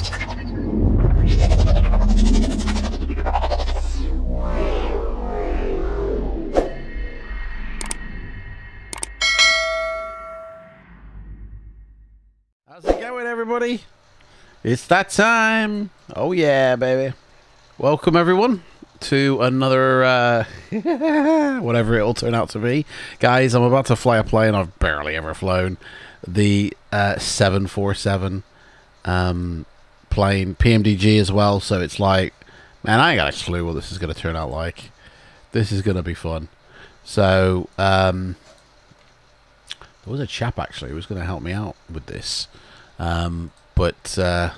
How's it going, everybody? It's that time. Oh, yeah, baby. Welcome, everyone, to another, uh, whatever it'll turn out to be. Guys, I'm about to fly a plane I've barely ever flown. The uh, 747 um, plane, PMDG as well. So it's like, man, I ain't got a clue what this is going to turn out like. This is going to be fun. So, um, there was a chap actually who was going to help me out with this, um, but uh.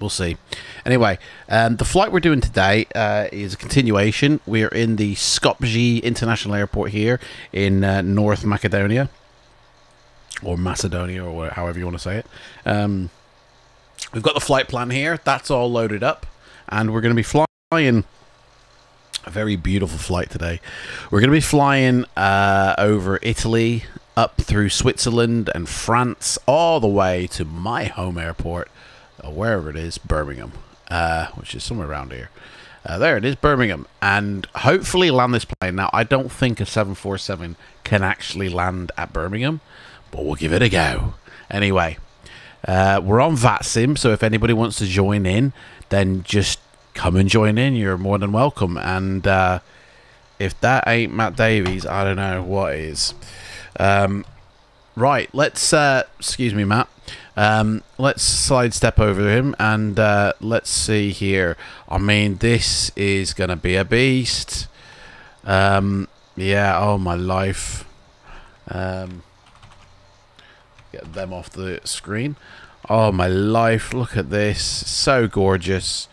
We'll see. Anyway, um, the flight we're doing today uh, is a continuation. We're in the Skopje International Airport here in uh, North Macedonia, or Macedonia, or however you want to say it. Um, we've got the flight plan here. That's all loaded up, and we're going to be flying a very beautiful flight today. We're going to be flying uh, over Italy, up through Switzerland and France, all the way to my home airport, uh, wherever it is, Birmingham, uh, which is somewhere around here. Uh, there it is, Birmingham, and hopefully land this plane. Now, I don't think a 747 can actually land at Birmingham, but we'll give it a go. Anyway, uh, we're on VATSIM, so if anybody wants to join in, then just come and join in. You're more than welcome. And uh, if that ain't Matt Davies, I don't know what is. Um, right, let's, uh, excuse me, Matt. Um, let's sidestep over him and uh, let's see here. I mean, this is going to be a beast. Um, yeah, oh my life. Um, get them off the screen. Oh my life, look at this. So gorgeous.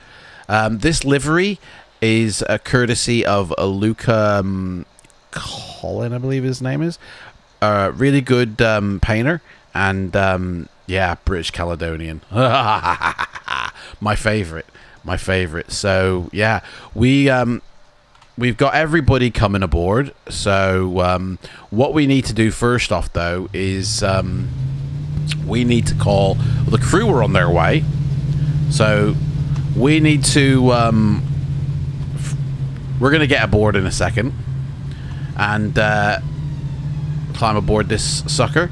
Um, this livery is a courtesy of a Luca um, Colin, I believe his name is. A really good um, painter and um, yeah, British Caledonian. my favorite, my favorite. So yeah, we um, we've got everybody coming aboard. So um, what we need to do first off, though, is um, we need to call the crew are on their way. So we need to. Um, we're gonna get aboard in a second, and uh, climb aboard this sucker.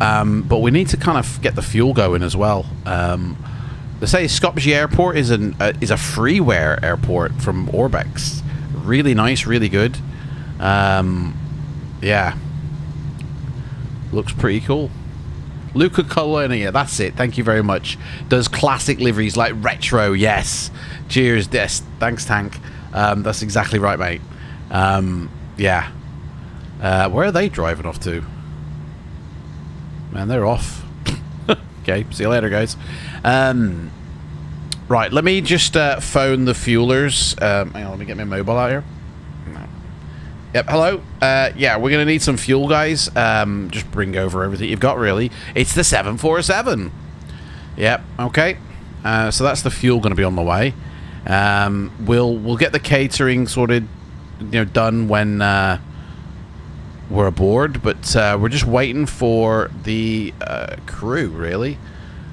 Um, but we need to kind of get the fuel going as well. Um, they say Skopje Airport is an uh, is a freeware airport from Orbx. Really nice, really good. Um, yeah, looks pretty cool. Luca Colonia, that's it. Thank you very much. Does classic liveries like retro? Yes. Cheers. Yes. Thanks, Tank. Um, that's exactly right, mate. Um, yeah. Uh, where are they driving off to? Man, they're off. okay, see you later, guys. Um, right, let me just uh, phone the fuelers. Um, hang on, let me get my mobile out here. Yep, hello. Uh, yeah, we're going to need some fuel, guys. Um, just bring over everything you've got, really. It's the 747. Yep, okay. Uh, so that's the fuel going to be on the way. Um, we'll we'll get the catering sorted, you know, done when uh, we're aboard, but uh, we're just waiting for the uh, crew, really.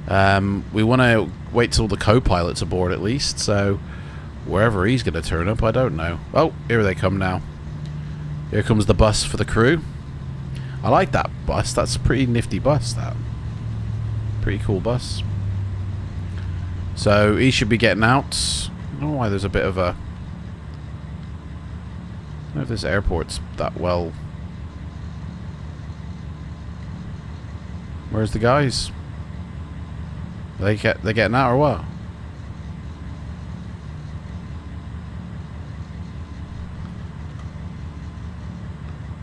Um, we want to wait till the co-pilot's aboard at least, so wherever he's going to turn up, I don't know. Oh, here they come now. Here comes the bus for the crew. I like that bus. That's a pretty nifty bus, that. Pretty cool bus. So he should be getting out. I don't know why there's a bit of a... I don't know if this airport's that well Where's the guys? Are they get they getting out or what?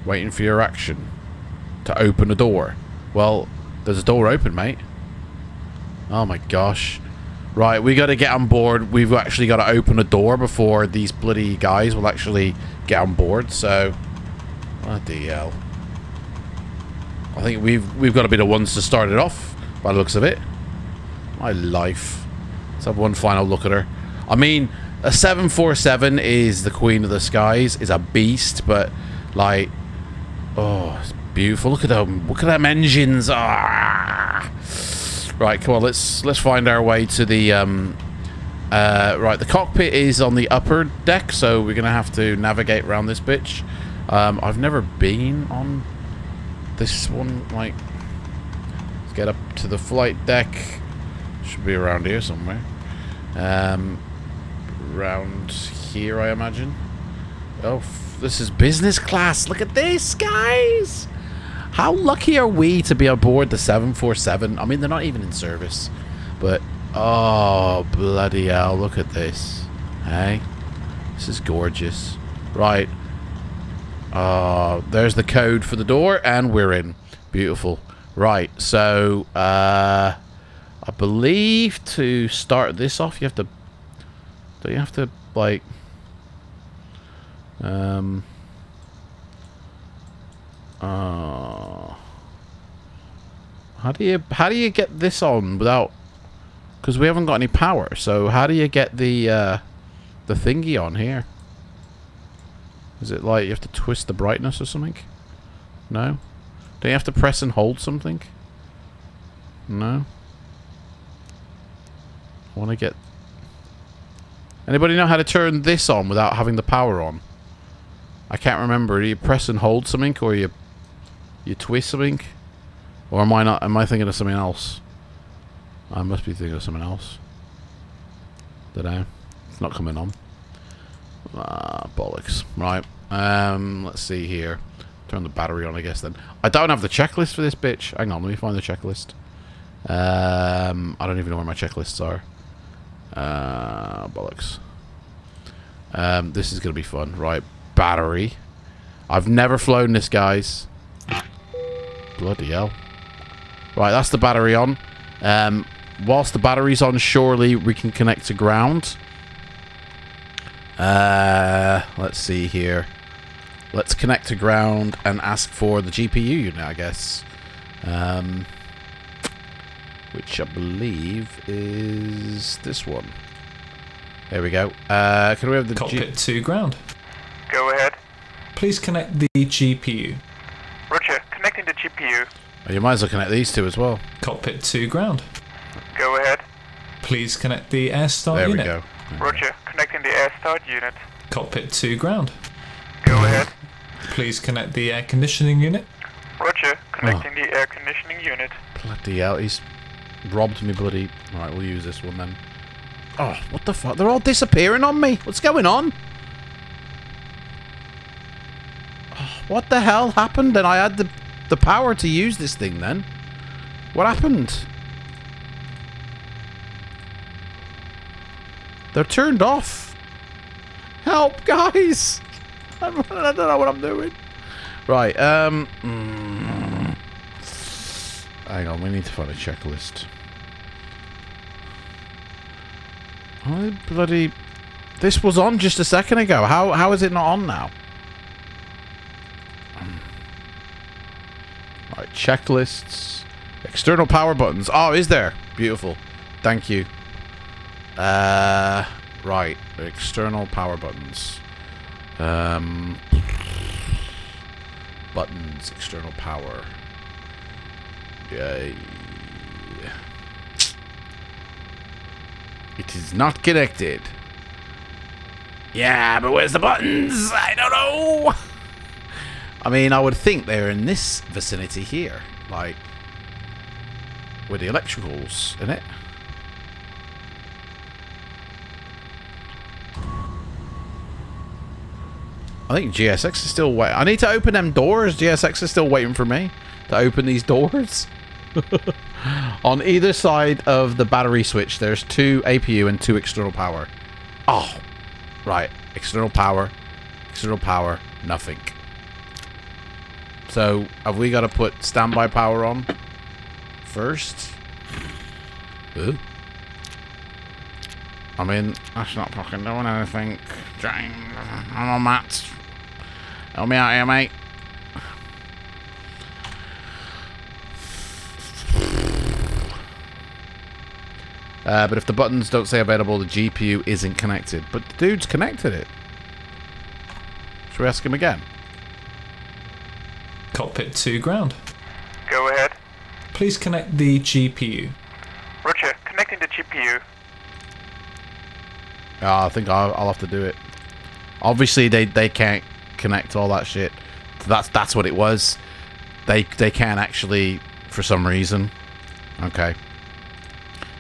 Waiting for your action to open a door. Well, there's a door open, mate. Oh my gosh. Right, we got to get on board. We've actually got to open a door before these bloody guys will actually get on board. So, bloody hell. I think we've we've got to be the ones to start it off by the looks of it. My life. Let's have one final look at her. I mean, a 747 is the queen of the skies, is a beast, but like, oh, it's beautiful. Look at them. Look at them engines. Ah. Right, come on, let's let's find our way to the um uh right, the cockpit is on the upper deck, so we're gonna have to navigate around this bitch. Um I've never been on this one, like let's get up to the flight deck. Should be around here somewhere. Um around here I imagine. Oh this is business class. Look at this, guys! How lucky are we to be aboard the 747? I mean, they're not even in service. But, oh, bloody hell, look at this. Hey? This is gorgeous. Right. Uh, there's the code for the door, and we're in. Beautiful. Right, so, uh, I believe to start this off, you have to, do you have to, like, um... Uh, how do you how do you get this on without? Because we haven't got any power. So how do you get the uh, the thingy on here? Is it like you have to twist the brightness or something? No. Do you have to press and hold something? No. I want to get. Anybody know how to turn this on without having the power on? I can't remember. Do you press and hold something, or you you twist something? Or am I not? Am I thinking of something else? I must be thinking of something else. Did I? It's not coming on. Ah, bollocks. Right. Um, let's see here. Turn the battery on, I guess, then. I don't have the checklist for this bitch. Hang on, let me find the checklist. Um, I don't even know where my checklists are. Uh, bollocks. Um, this is going to be fun. Right. Battery. I've never flown this, guys. Bloody hell. Right, that's the battery on. Um, whilst the battery's on, surely we can connect to ground. Uh, let's see here. Let's connect to ground and ask for the GPU unit, I guess. Um, which I believe is this one. There we go. Uh, can we have the cockpit to ground? Go ahead. Please connect the GPU. Roger, connecting the GPU. Oh, you might as well connect these two as well. Cockpit to ground. Go ahead. Please connect the air start there unit. There we go. There Roger, connecting the air start unit. Cockpit to ground. Go ahead. Please connect the air conditioning unit. Roger, connecting oh. the air conditioning unit. Bloody hell, he's robbed me bloody... Alright, we'll use this one then. Oh, what the fuck? They're all disappearing on me. What's going on? What the hell happened? And I had the, the power to use this thing then. What happened? They're turned off. Help, guys! I don't know what I'm doing. Right, um... Mm, hang on, we need to find a checklist. Oh, bloody... This was on just a second ago. How How is it not on now? Checklists. External power buttons. Oh, is there? Beautiful. Thank you. Uh, right. External power buttons. Um, buttons. External power. Yeah. It is not connected. Yeah, but where's the buttons? I don't know. I mean, I would think they're in this vicinity here. Like, with the electricals in it. I think GSX is still waiting. I need to open them doors. GSX is still waiting for me to open these doors. On either side of the battery switch, there's two APU and two external power. Oh, right. External power, external power, nothing. So, have we got to put standby power on first? Ooh. I mean, that's not fucking doing anything. James, I'm on Matt. Help me out here, mate. Uh, but if the buttons don't say available, the GPU isn't connected. But the dude's connected it. Should we ask him again? Cockpit to ground. Go ahead. Please connect the GPU. Roger, connecting the GPU. Ah, I think I'll, I'll have to do it. Obviously, they they can't connect all that shit. That's that's what it was. They they can't actually for some reason. Okay.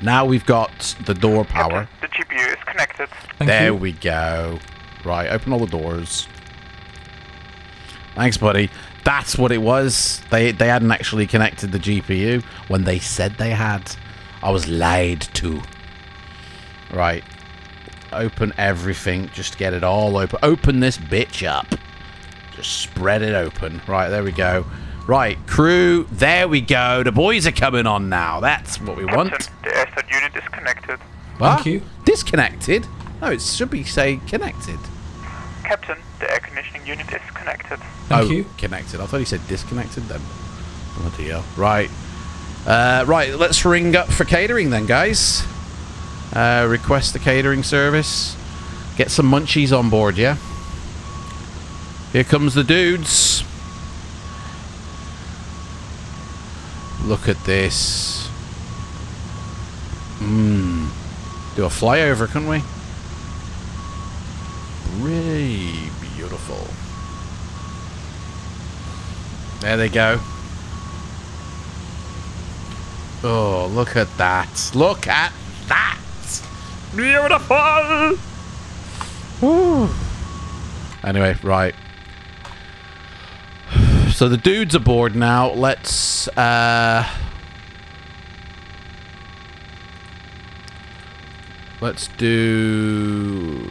Now we've got the door power. The GPU is connected. Thank there you. we go. Right, open all the doors. Thanks, buddy. That's what it was. They they hadn't actually connected the GPU when they said they had. I was lied to. Right. Open everything. Just get it all open. Open this bitch up. Just spread it open. Right, there we go. Right, crew. There we go. The boys are coming on now. That's what we want. The air start unit is connected. What? you. Disconnected? No, it should be say connected. Captain, the air conditioning unit is connected. Thank oh, you. connected. I thought he said disconnected then. Bloody hell. Right. Uh, right, let's ring up for catering then, guys. Uh, request the catering service. Get some munchies on board, yeah? Here comes the dudes. Look at this. Mmm. Do a flyover, couldn't we? Really beautiful. There they go. Oh, look at that. Look at that. Beautiful. Woo. Anyway, right. So the dude's aboard now. Let's uh Let's do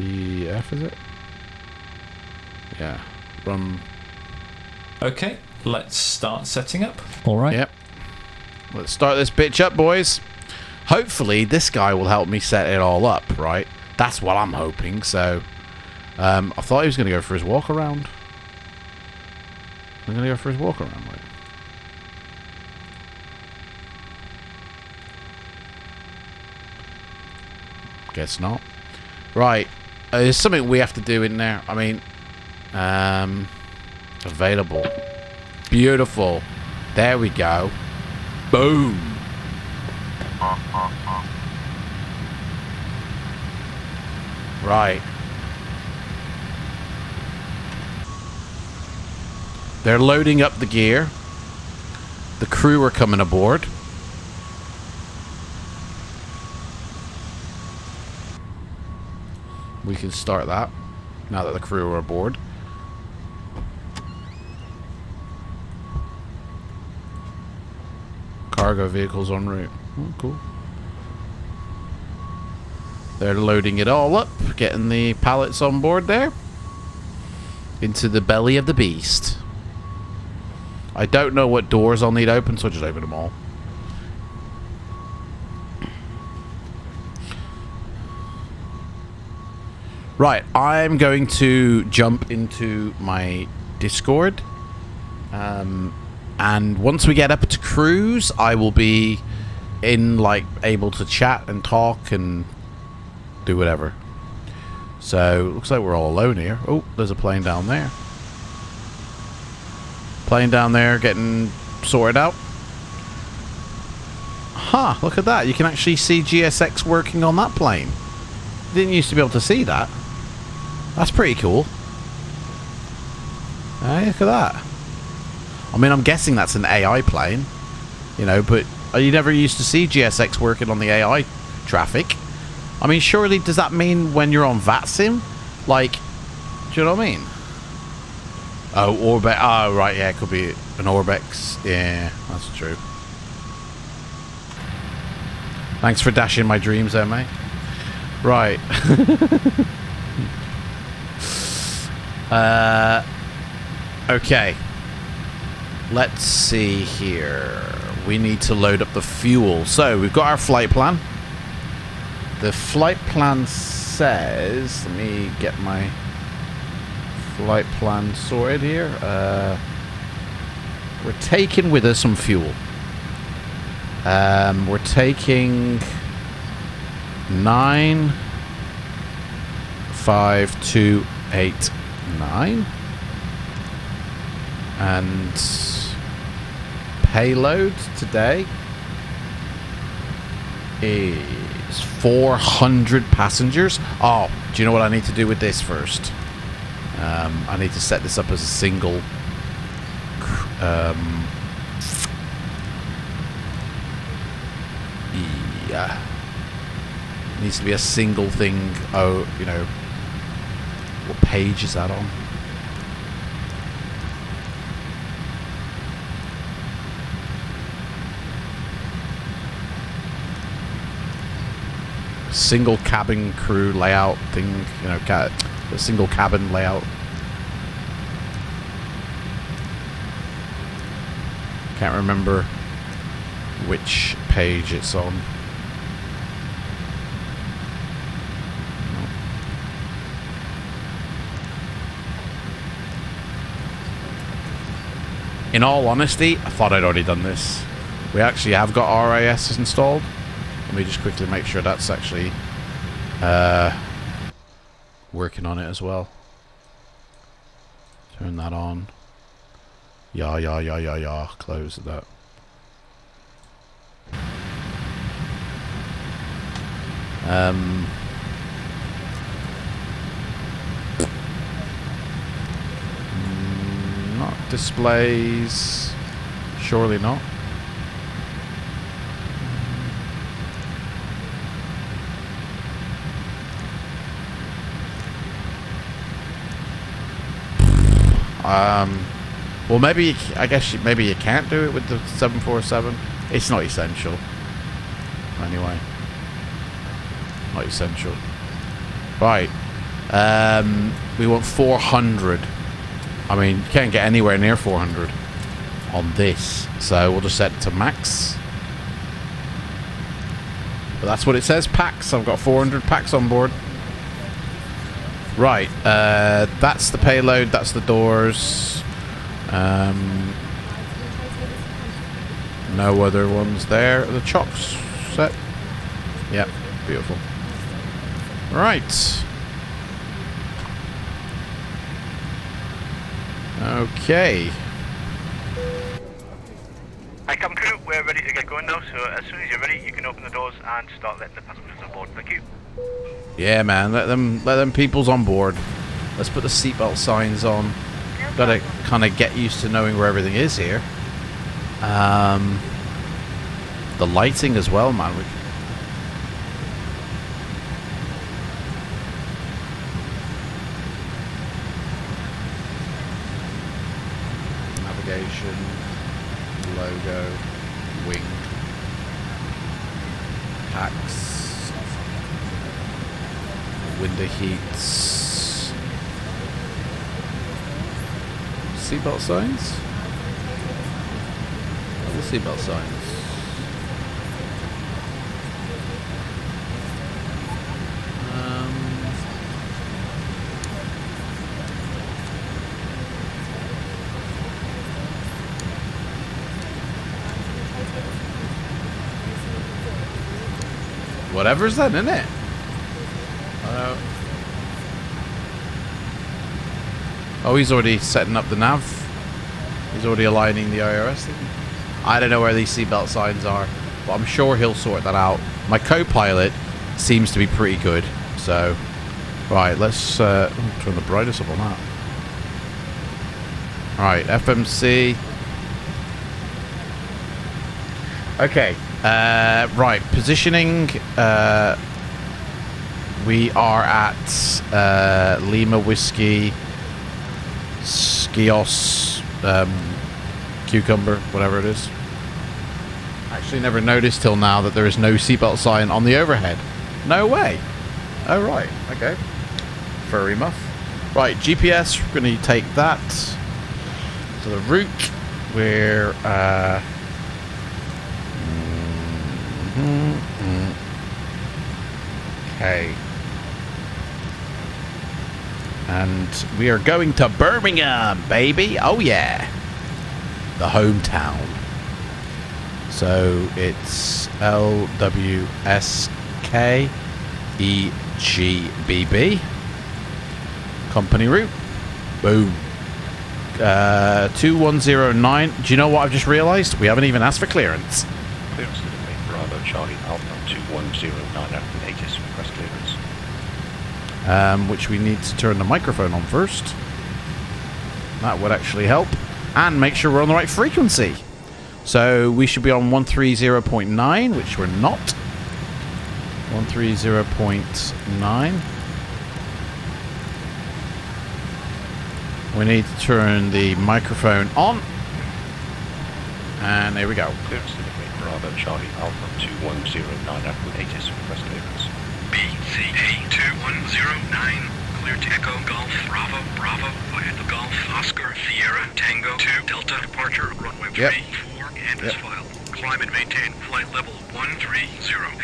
PF is it? Yeah. Run Okay, let's start setting up. All right. Yep. Let's start this bitch up, boys. Hopefully, this guy will help me set it all up, right? That's what I'm hoping. So, um, I thought he was going to go for his walk around. I'm going to go for his walk around, right? Guess not. Right. Uh, there's something we have to do in there. I mean, um, available. Beautiful. There we go. Boom. Right. They're loading up the gear. The crew are coming aboard. We can start that now that the crew are aboard. Cargo vehicles en route. Oh, cool. They're loading it all up, getting the pallets on board there. Into the belly of the beast. I don't know what doors I'll need open, so I'll just open them all. Right, I'm going to jump into my Discord. Um, and once we get up to cruise, I will be in, like, able to chat and talk and do whatever. So, looks like we're all alone here. Oh, there's a plane down there. Plane down there getting sorted out. Huh, look at that. You can actually see GSX working on that plane. Didn't used to be able to see that. That's pretty cool. Hey, look at that. I mean, I'm guessing that's an AI plane, you know, but you never used to see GSX working on the AI traffic. I mean, surely does that mean when you're on VATSIM? Like, do you know what I mean? Oh, Orbx. Oh, right, yeah, it could be an Orbx. Yeah, that's true. Thanks for dashing my dreams there, mate. Right. uh, okay. Let's see here. We need to load up the fuel. So, we've got our flight plan. The flight plan says... Let me get my flight plan sorted here. Uh, we're taking with us some fuel. Um, we're taking... Nine... Five, two, eight, nine. And payload today is 400 passengers. Oh, do you know what I need to do with this first? Um, I need to set this up as a single. Um, yeah. Needs to be a single thing. Oh, you know. What page is that on? single cabin crew layout thing, you know, a single cabin layout. Can't remember which page it's on. In all honesty, I thought I'd already done this. We actually have got RIS installed. Let me just quickly make sure that's actually uh, working on it as well. Turn that on. Yeah, yeah, yeah, yeah, yeah. Close that. Um, mm, not displays. Surely not. Um, well, maybe you, I guess you, maybe you can't do it with the 747. It's not essential. Anyway, not essential. Right. Um, we want 400. I mean, you can't get anywhere near 400 on this, so we'll just set it to max. But that's what it says, packs. I've got 400 packs on board. Right, uh, that's the payload, that's the doors. Um, no other ones there. The chocks set. Yep, beautiful. Right. Okay. Hi, cabin crew, we're ready to get going now, so as soon as you're ready, you can open the doors and start letting the passengers on board. Thank you. Yeah, man. Let them let them peoples on board. Let's put the seatbelt signs on. Gotta kind of get used to knowing where everything is here. Um, the lighting as well, man. We, logo, wing, packs, window heats, seatbelt signs. The seatbelt signs. Um, whatever's that in it? Uh, oh, he's already setting up the nav. He's already aligning the IRS thing. I don't know where these seatbelt signs are, but I'm sure he'll sort that out. My co-pilot seems to be pretty good, so right. Let's uh, turn the brightness up on that. Right, FMC. Okay. Uh, right, positioning. Uh, we are at uh, Lima Whiskey, Skios, um, Cucumber, whatever it is. Actually, never noticed till now that there is no seatbelt sign on the overhead. No way. Oh, right. Okay. Furry muff. Right, GPS, we're going to take that to the route where. Uh, Okay. And we are going to Birmingham, baby. Oh, yeah. The hometown. So it's L W S K E G B B. Company route. Boom. Uh, 2109. Do you know what I've just realised? We haven't even asked for clearance. Clearance delivery, Bravo Charlie Alpha 2109 ATIS clearance. Um, which we need to turn the microphone on first. That would actually help. And make sure we're on the right frequency. So we should be on 130.9, which we're not. 130.9. We need to turn the microphone on. And there we go. Bravo Charlie Alpha 2109 ATIS request clearance. BCA 2109, clear to Echo Golf, Bravo, Bravo, ahead the Golf, Oscar, Sierra, Tango, 2, Delta, departure, runway 3, Yep. 4, and Yep. is filed. Climb and maintain flight level 130.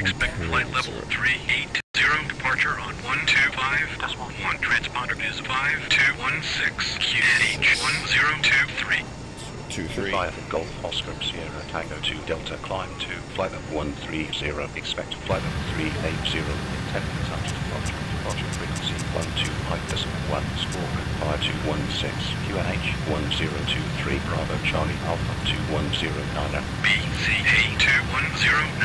Expect flight level 380. Departure on 125.1. Transponder is 5216. QNH 1023. Two, Via Golf Oscar Sierra Tango 2 Delta climb to flight level 130. Expect flight level 380 in 10 minutes after departure. Departure frequency 12 decimal 1 squawk 5216 QNH 1023 Bravo Charlie Alpha 2109 BCA 2109.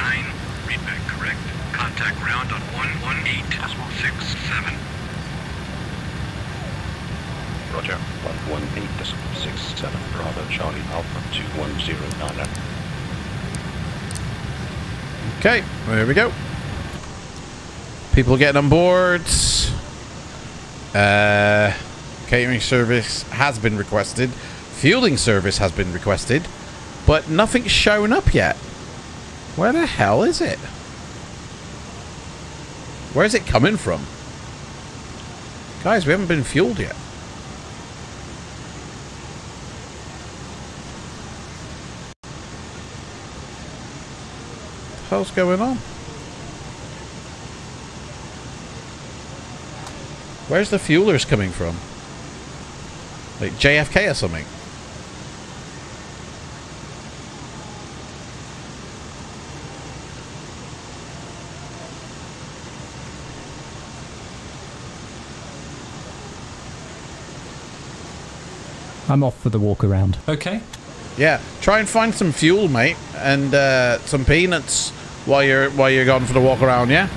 Read back correct. Contact ground on 118.67. Roger 118.67 Bravo Charlie Alpha 2109 Okay, there we go. People getting on board. Uh, catering service has been requested. Fueling service has been requested. But nothing's shown up yet. Where the hell is it? Where's it coming from? Guys, we haven't been fueled yet. Hell's going on? Where's the fuelers coming from? Like JFK or something? I'm off for the walk around. Okay. Yeah, try and find some fuel, mate, and uh, some peanuts while you're while you're gone for the walk around. Yeah.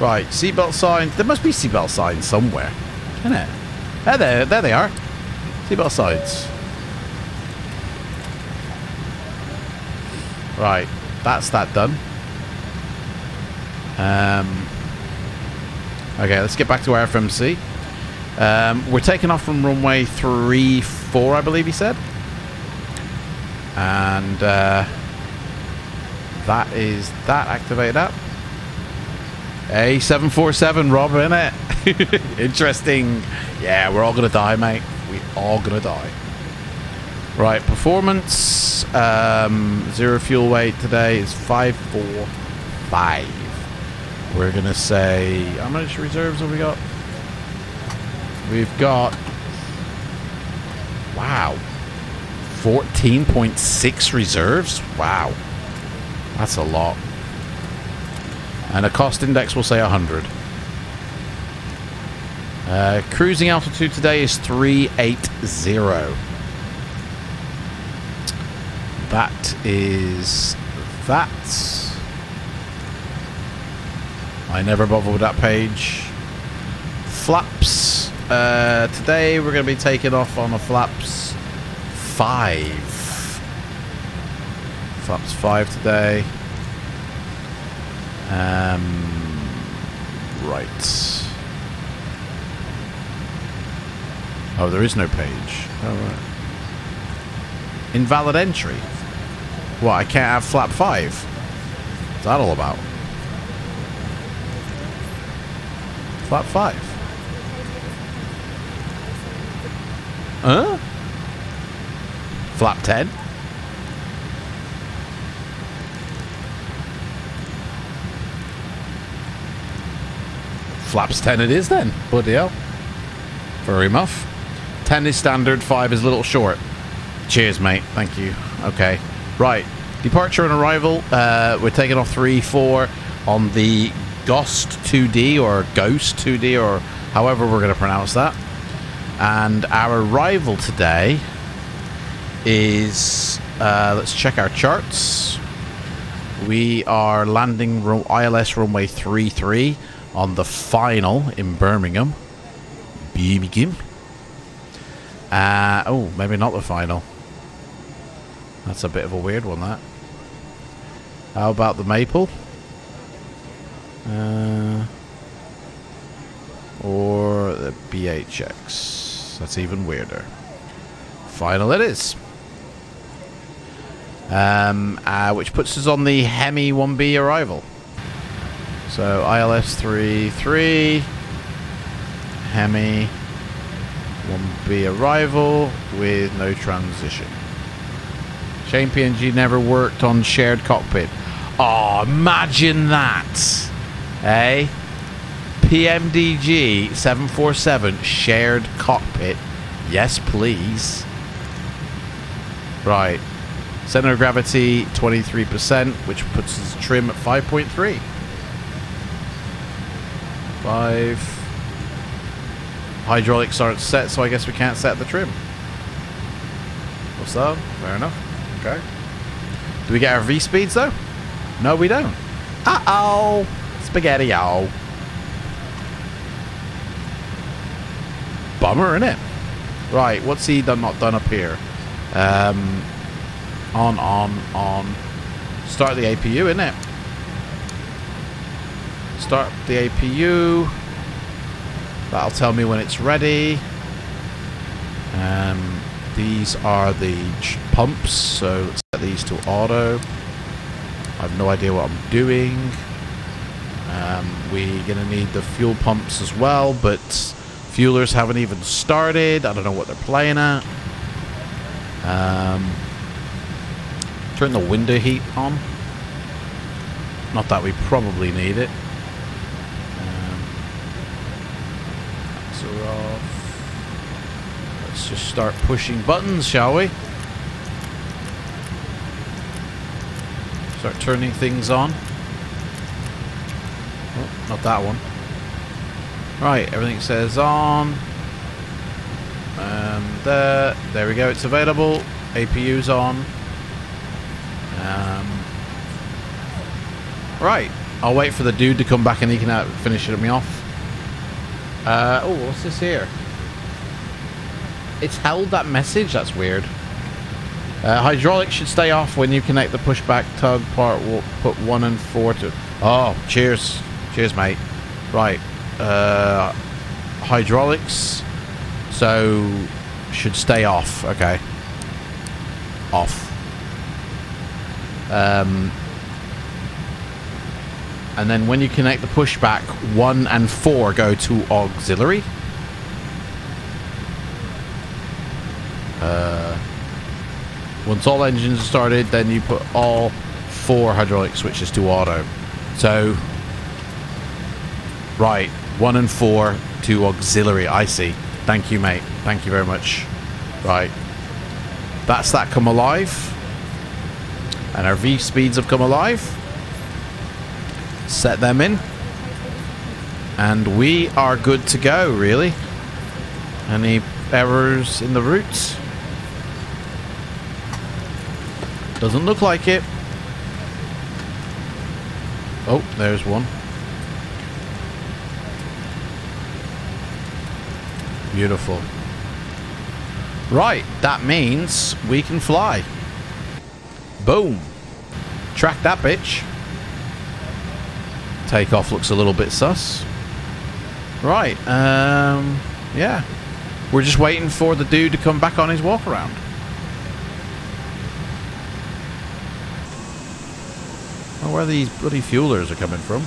Right, seatbelt signs. There must be seatbelt signs somewhere, isn't it? There, there, there they are. Seatbelt signs. Right, that's that done. Um. Okay, let's get back to our FMC. Um, we're taking off from runway three four, I believe he said. And uh, that is that activated up. A747, Rob, it. Interesting. Yeah, we're all to die, mate. We all going to die. Right, performance. Um, zero fuel weight today is 545. We're going to say, how much reserves have we got? We've got, wow, 14.6 reserves? Wow. That's a lot. And a cost index will say 100. Uh, cruising altitude today is 380. That is that. I never bothered with that page. Flaps. Uh, today we're going to be taking off on a flaps 5. Flaps 5 today. Um, right. Oh, there is no page. Oh, right. Invalid entry. What, I can't have flap 5? What's that all about? Flap 5. Huh? Flap 10? Flaps 10 it is then. Bloody hell. Very muff. 10 is standard, 5 is a little short. Cheers, mate. Thank you. Okay. Right. Departure and arrival. Uh, we're taking off 3 4 on the Ghost 2D or Ghost 2D or however we're going to pronounce that. And our arrival today is uh, let's check our charts. We are landing ro- ILS runway 33 on the final in Birmingham. Birmingham. Uh, oh, maybe not the final. That's a bit of a weird one, that. How about the Maple? Uh, or the BHX. That's even weirder. Final it is. Um, uh, which puts us on the Hemi 1B arrival. So ILS 33, Hemi 1B arrival with no transition. Shame PNG never worked on shared cockpit. Oh, imagine that. Eh? PMDG 747 shared cockpit. Yes, please. Right. Center of gravity 23%, which puts us trim at 5.3. 5. Hydraulics aren't set, so I guess we can't set the trim. What's that? Fair enough. Okay. Do we get our V speeds though? No, we don't. Uh oh. Spaghetti oh. Bummer, innit? Right, what's he done not done up here? Um, on, on, on. Start the APU, innit? Start the APU. That'll tell me when it's ready. Um, these are the pumps, so let's set these to auto. I have no idea what I'm doing. Um, we're going to need the fuel pumps as well, but fuelers haven't even started. I don't know what they're playing at. Um, turn the window heat on. Not that we probably need it. Um, lights are off. Let's just start pushing buttons, shall we? Start turning things on. Oh, not that one. Right, everything says on. And there, there we go, it's available. APU's on. Um, right, I'll wait for the dude to come back and he can uh, finish it me off. Uh, oh, what's this here? It's held that message? That's weird. Uh, hydraulics should stay off when you connect the pushback tug part. We'll put one and four to. Oh, cheers, cheers, mate. Right, uh, hydraulics. So should stay off. Okay, off. Um, and then when you connect the pushback, one and four go to auxiliary. Once all engines are started, then you put all four hydraulic switches to auto. So, right, one and four to auxiliary. I see. Thank you, mate. Thank you very much. Right. That's that come alive. And our V speeds have come alive. Set them in. And we are good to go, really. Any errors in the routes? Doesn't look like it. Oh, there's one. Beautiful. Right, that means we can fly. Boom. Track that bitch. Takeoff looks a little bit sus. Right, um, yeah. We're just waiting for the dude to come back on his walk around. Oh, where these bloody fuelers are coming from.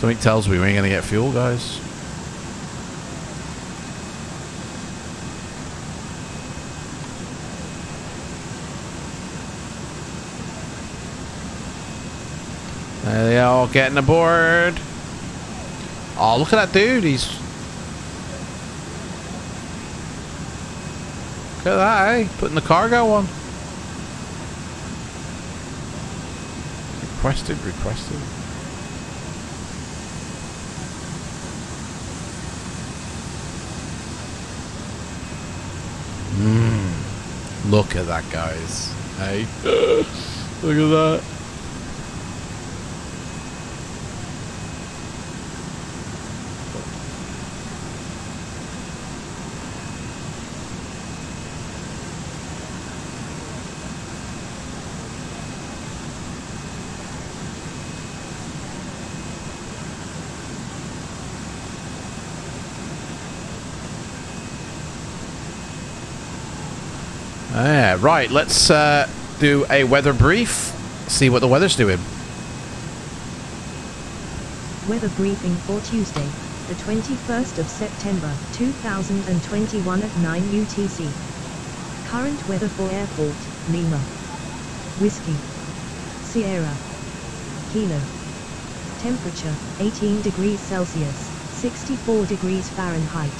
Something tells me we ain't gonna get fuel, guys. There they all getting aboard. Oh, look at that dude. He's. Look at that, eh? Putting the cargo on. requested, requested. Mmm. Look at that, guys. Hey. Look at that. Yeah, right. Let's uh, do a weather brief. See what the weather's doing. Weather briefing for Tuesday, the 21st of September 2021 at 9 UTC. Current weather for airport, Lima. Whiskey. Sierra. Kilo. Temperature, 18 degrees Celsius, 64 degrees Fahrenheit.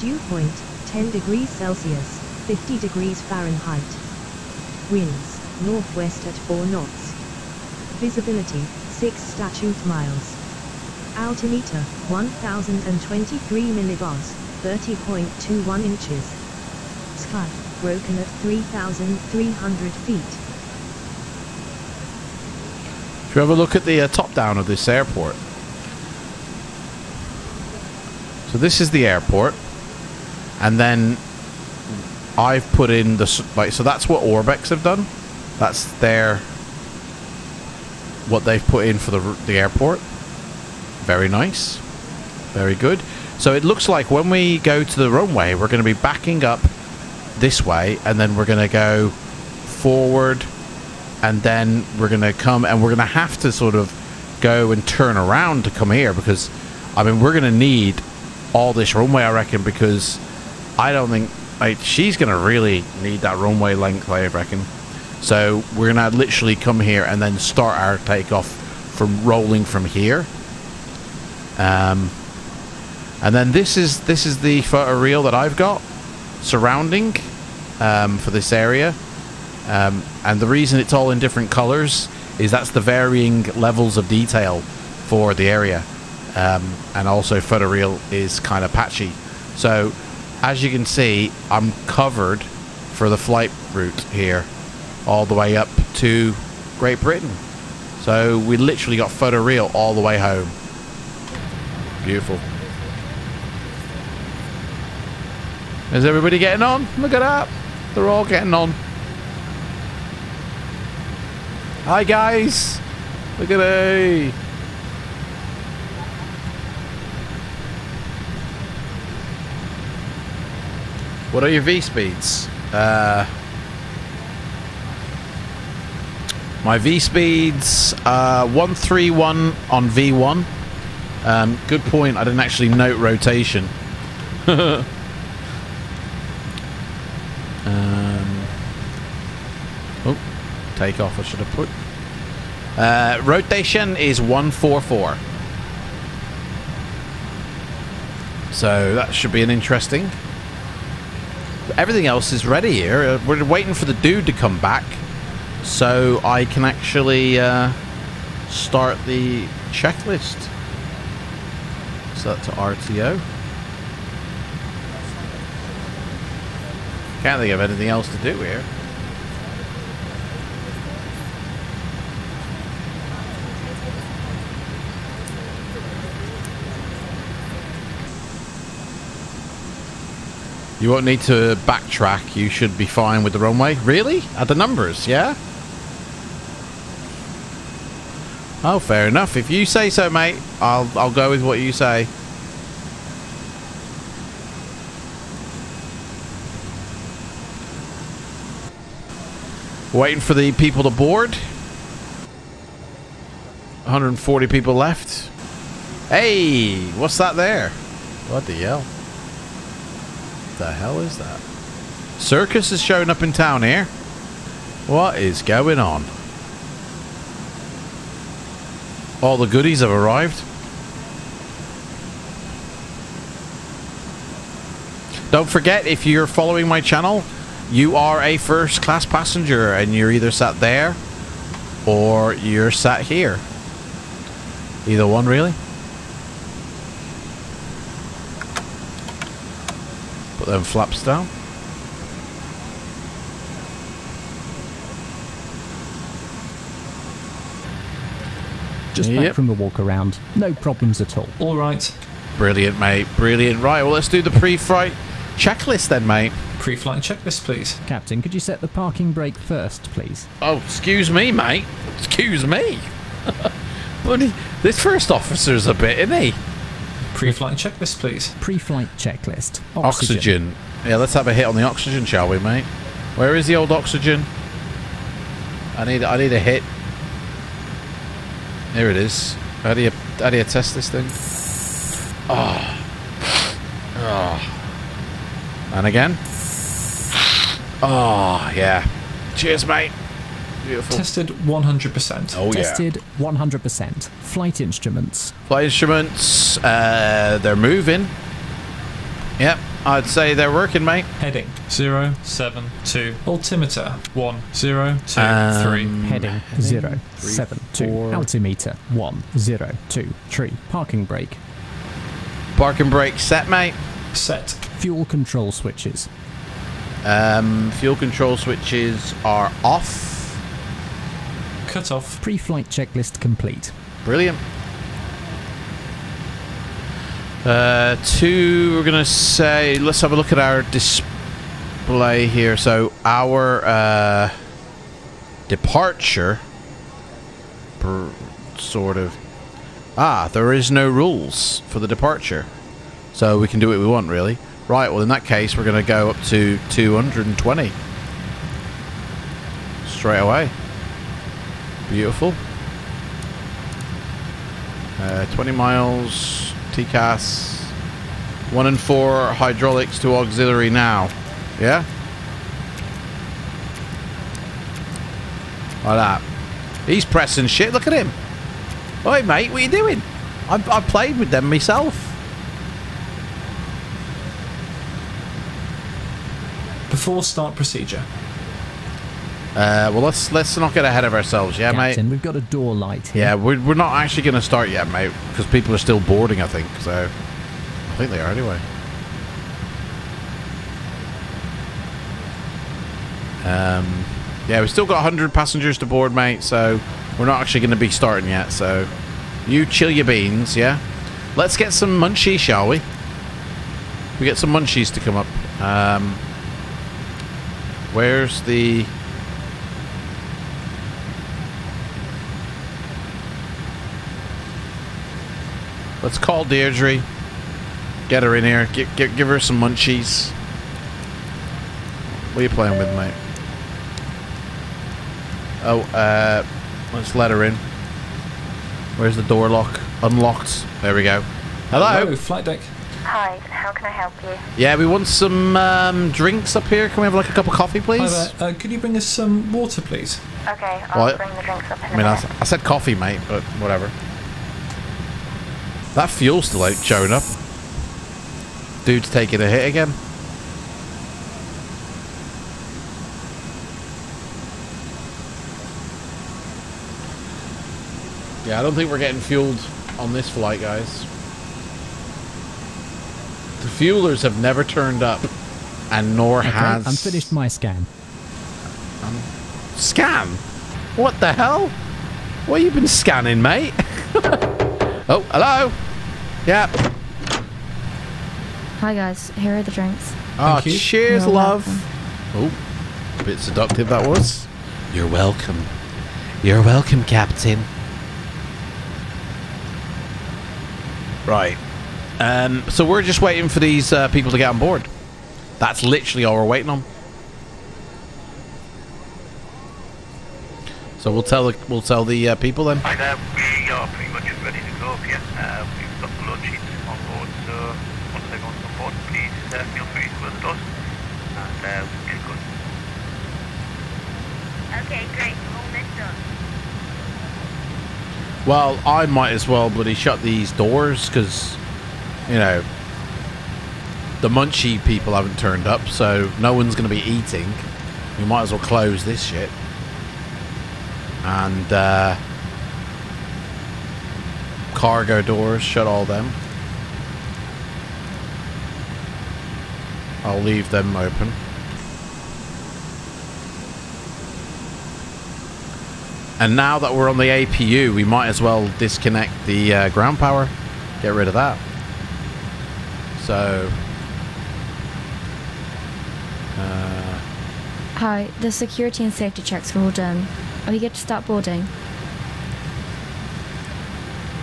Dew point, 10 degrees Celsius, 50 degrees Fahrenheit. Winds, northwest at 4 knots. Visibility, 6 statute miles. Altimeter, 1023 millibars, 30.21 inches. Sky, broken at 3,300 feet. If you have a look at the uh, top down of this airport. So this is the airport, and then I've put in the like. So that's what Orbx have done. That's their what they've put in for the the airport. Very nice, very good. So it looks like when we go to the runway, we're going to be backing up this way, and then we're going to go forward and then we're gonna come and we're gonna have to sort of go and turn around to come here because I mean we're gonna need all this runway I reckon because I don't think like she's gonna really need that runway length I reckon so we're gonna literally come here and then start our takeoff from rolling from here um and then this is this is the photoreal that I've got surrounding um, for this area um, and the reason it's all in different colors is that's the varying levels of detail for the area. Um, and also photoreal is kind of patchy. So as you can see, I'm covered for the flight route here all the way up to Great Britain. So we literally got photoreal all the way home. Beautiful. Is everybody getting on? Look at that. They're all getting on. Hi guys! Look at me! What are your V speeds? Uh, my V speeds, uh, 131 on V1. Um, good point, I didn't actually note rotation. um, oh, take off I should have put. Uh, rotation is 144. So that should be an interesting. Everything else is ready here. Uh, we're waiting for the dude to come back so I can actually uh, start the checklist. Set to RTO. Can't think of anything else to do here. You won't need to backtrack. You should be fine with the runway. Really? At the numbers, yeah? Oh, fair enough. If you say so, mate, I'll I'll go with what you say. Waiting for the people to board. 140 people left. Hey, what's that there? What the hell? The hell is that? Circus is showing up in town here. What is going on? All the goodies have arrived. Don't forget, if you're following my channel, you are a first class passenger and you're either sat there or you're sat here. Either one, really. put them flaps down. Just yep. back from the walk around. No problems at all. All right. Brilliant, mate. Brilliant. Right, well, let's do the pre-flight checklist then, mate. Pre-flight checklist, please. Captain, could you set the parking brake first, please? Oh, excuse me, mate. Excuse me. this first officer's a bit, isn't he? Pre-flight checklist, please. Pre-flight checklist. Oxygen. Yeah, let's have a hit on the oxygen, shall we, mate? Where is the old oxygen? I need, I need a hit. Here it is. How do you, how do you test this thing? Oh. Oh. And again. Oh, yeah. Cheers, mate. Beautiful. Tested 100%. Oh, yeah. Tested 100%. Flight instruments. Flight instruments, uh, they're moving. Yep, I'd say they're working, mate. Heading 0, 7, 2. Altimeter 1, 0, 2, Um, 3. Heading 0, 7, 2. Altimeter 1, 0, 2, 3. Parking brake. Parking brake set, mate. Set. Fuel control switches. Um, fuel control switches are off. Cut off. Pre-flight checklist complete. Brilliant. Uh, two, we're going to say, let's have a look at our display here. So, our uh, departure, per, sort of. Ah, there is no rules for the departure. So, we can do what we want, really. Right, well, in that case, we're going to go up to 220. Straight away. Beautiful. Uh, 20 miles, TCAS. 1 and 4 hydraulics to auxiliary now. Yeah? Like that. He's pressing shit. Look at him. Oi, mate, what are you doing? I've, I've played with them myself. Before start procedure. Uh, well, let's let's not get ahead of ourselves, yeah, mate. Captain, we've got a door light here. Yeah, we're, we're not actually going to start yet, mate, because people are still boarding, I think. So, I think they are anyway. Um, yeah, we've still got 100 passengers to board, mate, so we're not actually going to be starting yet. So, you chill your beans, yeah? Let's get some munchies, shall we? We get some munchies to come up. Um, where's the... Let's call Deirdre. Get her in here. Give, give, give her some munchies. What are you playing with, mate? Oh, uh, let's let her in. Where's the door lock? Unlocked. There we go. Hello. flight deck. Hi, how can I help you? Yeah, we want some um, drinks up here. Can we have like a cup of coffee, Hi please? there. Uh, could you bring us some water, please? Okay, I'll What? bring the drinks up in I a mean, I. I said coffee, mate, but whatever. That fuel's still out showing up. Dude's taking a hit again. Yeah, I don't think we're getting fueled on this flight, guys. The fuelers have never turned up, and nor Okay, has I'm finished my scan. Um, scan? What the hell? What you been scanning, mate? oh, hello. Yeah. Hi guys, here are the drinks. Oh, you. cheers, You're love. welcome. Oh, a bit seductive that was. You're welcome. You're welcome, Captain. Right. Um, so we're just waiting for these uh, people to get on board. That's literally all we're waiting on. So we'll tell the we'll tell the uh, people then. Hi there, we are pretty much ready to go here. Uh, we've got the load sheets on board, so once everyone's on board, please uh, feel free to close the doors and uh, we can get going. Okay, great. All this done. Well, I might as well bloody shut these doors because, you know, the munchie people haven't turned up, so no one's going to be eating. We might as well close this shit. And, uh, cargo doors, shut all them. I'll leave them open. And now that we're on the APU, we might as well disconnect the uh, ground power. Get rid of that. So... Uh, Hi, the security and safety checks are all done. Are we good to start boarding?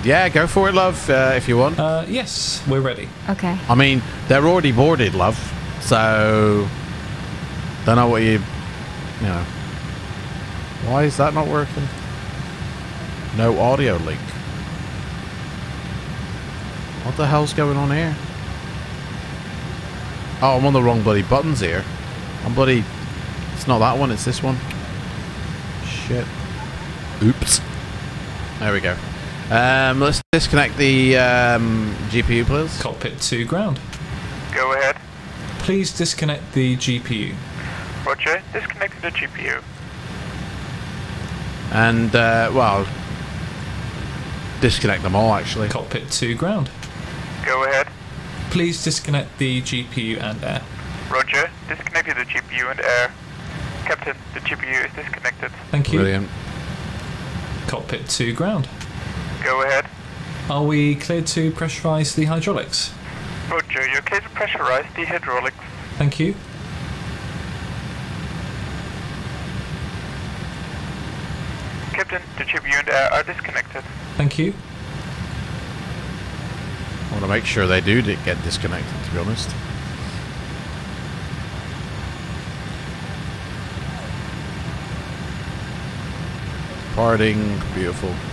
yeah, go for it, love, uh, if you want. Uh, yes, we're ready. Okay. I mean, they're already boarded, love. So... Don't know what you... You know... Why is that not working? No audio link. What the hell's going on here? Oh, I'm on the wrong bloody buttons here. I'm bloody... It's not that one, it's this one. Shit. Oops. There we go. Um, let's disconnect the um, GPU, please. Cockpit to ground. Go ahead. Please disconnect the GPU. Roger. Disconnecting the GPU. And, uh, well... Disconnect them all, actually. Cockpit to ground. Go ahead. Please disconnect the GPU and air. Roger. Disconnecting the GPU and air. Captain, the GPU is disconnected. Thank you. Brilliant. Cockpit to ground. Go ahead. Are we cleared to pressurize the hydraulics? Roger. You're clear to pressurize the hydraulics. Thank you. Captain, the GPU and air are disconnected. Thank you. I want to make sure they do get disconnected, to be honest. Parting, beautiful.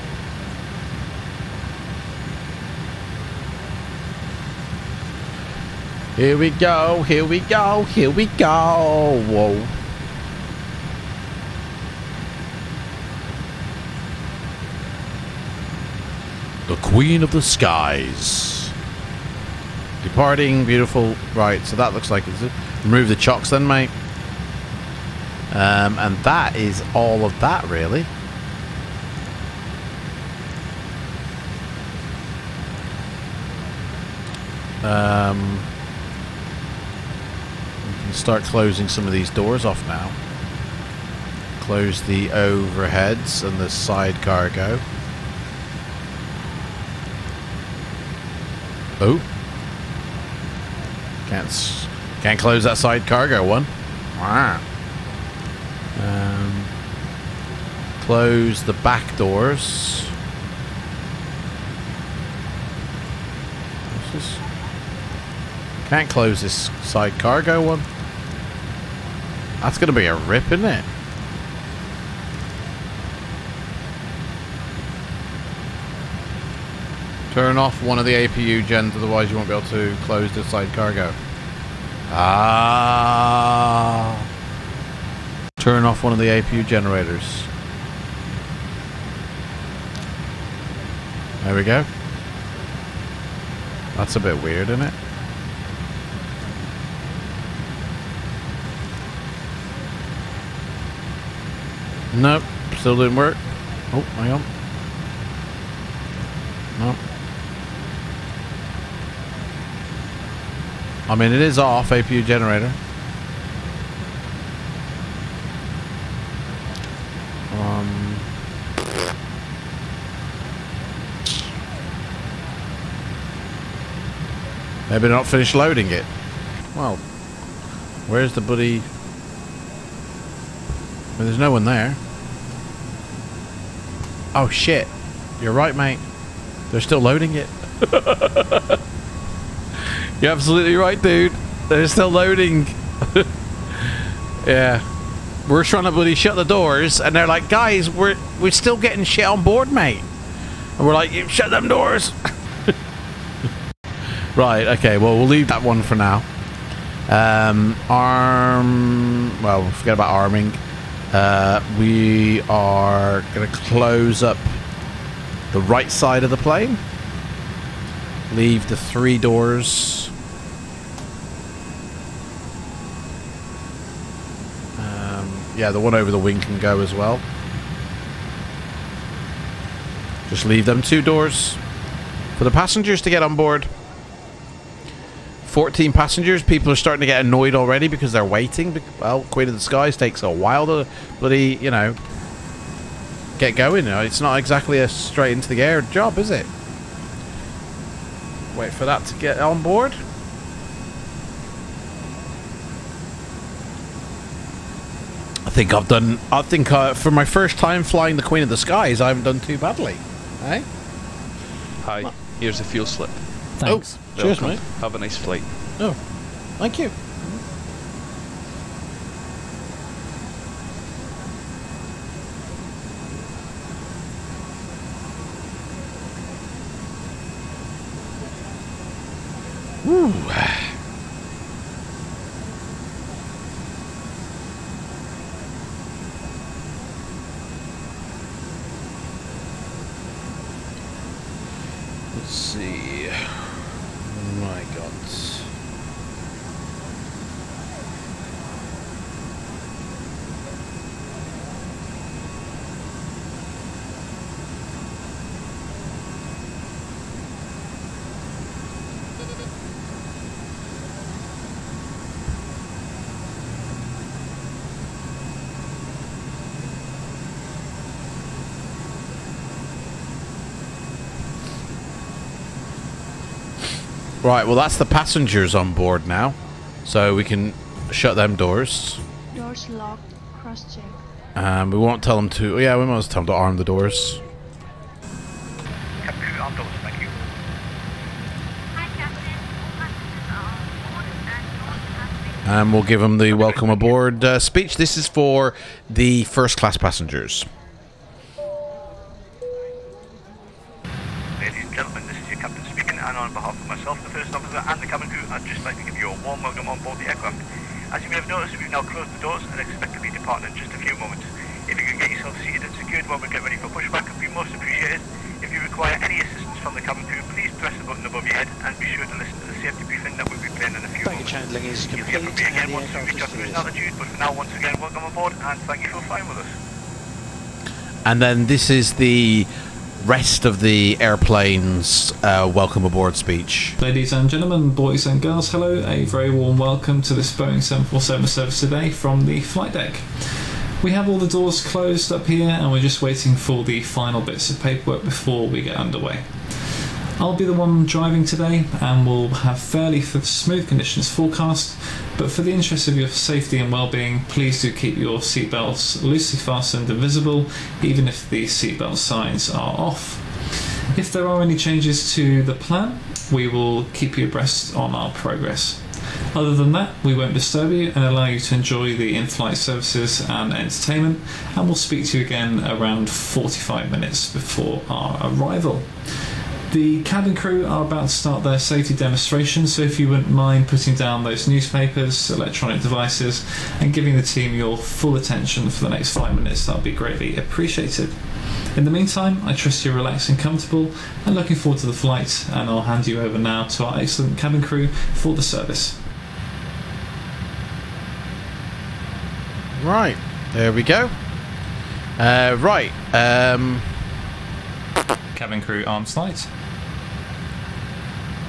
Here we go, here we go, here we go. Whoa. The Queen of the Skies. Departing, beautiful. Right, so that looks like it's it. Remove the chocks then, mate. Um, and that is all of that, really. Um, start closing some of these doors off now. Close the overheads and the side cargo. Oh. Can't can't close that side cargo one. Wow. Um, close the back doors. Can't close this side cargo one. That's gonna be a rip, isn't it? Turn off one of the APU gens, otherwise you won't be able to close the side cargo. Ah. Turn off one of the APU generators. There we go. That's a bit weird, isn't it? Nope, still didn't work. Oh, hang on. Nope. I mean, it is off, APU generator. Um, maybe not finished loading it. Well, where's the buddy? There's no one there. Oh shit! You're right, mate. They're still loading it. You're absolutely right, dude. They're still loading. yeah. We're trying to bloody shut the doors, and they're like, guys, we're we're still getting shit on board, mate. And we're like, you shut them doors. right, okay, well, we'll leave that one for now. Um, arm, well, forget about arming. Uh, we are going to close up the right side of the plane. Leave the three doors. Um, yeah, the one over the wing can go as well. Just leave them two doors for the passengers to get on board. 14 passengers. People are starting to get annoyed already because they're waiting. Well, Queen of the Skies takes a while to bloody, you know, get going. Uh, It's not exactly a straight into the air job, is it? Wait for that to get on board. I think I've done. I think uh, for my first time flying the Queen of the Skies, I haven't done too badly. Eh? Hi, here's a fuel slip. Thanks. Oh, cheers, Welcome. mate. Have a nice flight. Oh, thank you. Woo. Right, well that's the passengers on board now. So we can shut them doors. Doors locked. Cross check. Um, we won't tell them to. Yeah, we must tell them to arm the doors. Captain Crew, arm doors, thank. And we'll give them the welcome aboard uh, speech. This is for the first class passengers. Ladies and gentlemen, this is your captain speaking, and on behalf of myself, the first officer, and the cabin crew, I'd just like to give you a warm welcome on board the aircraft. As you may have noticed, we've now closed the doors and expect to be departing in just a few moments. If you could get yourself seated and secured while we get ready for pushback, it would be most appreciated. If you require any assistance from the cabin crew, please press the button above your head and be sure to listen to the safety briefing that we'll be playing in a few moments. handling is You'll hear from me again once we reach our cruising altitude, but for now, once again, welcome aboard and thank you for flying with us. And then this is the rest of the airplane's uh, welcome aboard speech. Ladies and gentlemen, boys and girls, hello. A very warm welcome to this Boeing 747 service today from the flight deck. We have all the doors closed up here and we're just waiting for the final bits of paperwork before we get underway. I'll be the one driving today and we'll have fairly smooth conditions forecast, but for the interest of your safety and well-being, please do keep your seatbelts loosely fastened and visible, even if the seatbelt signs are off. If there are any changes to the plan, we will keep you abreast on our progress. Other than that, we won't disturb you and allow you to enjoy the in flight services and entertainment, and we'll speak to you again around 45 minutes before our arrival. The cabin crew are about to start their safety demonstration, so if you wouldn't mind putting down those newspapers, electronic devices, and giving the team your full attention for the next five minutes, that would be greatly appreciated. In the meantime, I trust you're relaxed and comfortable and looking forward to the flight, and I'll hand you over now to our excellent cabin crew for the service. Right, there we go. Uh, right, um, Cabin crew arms light.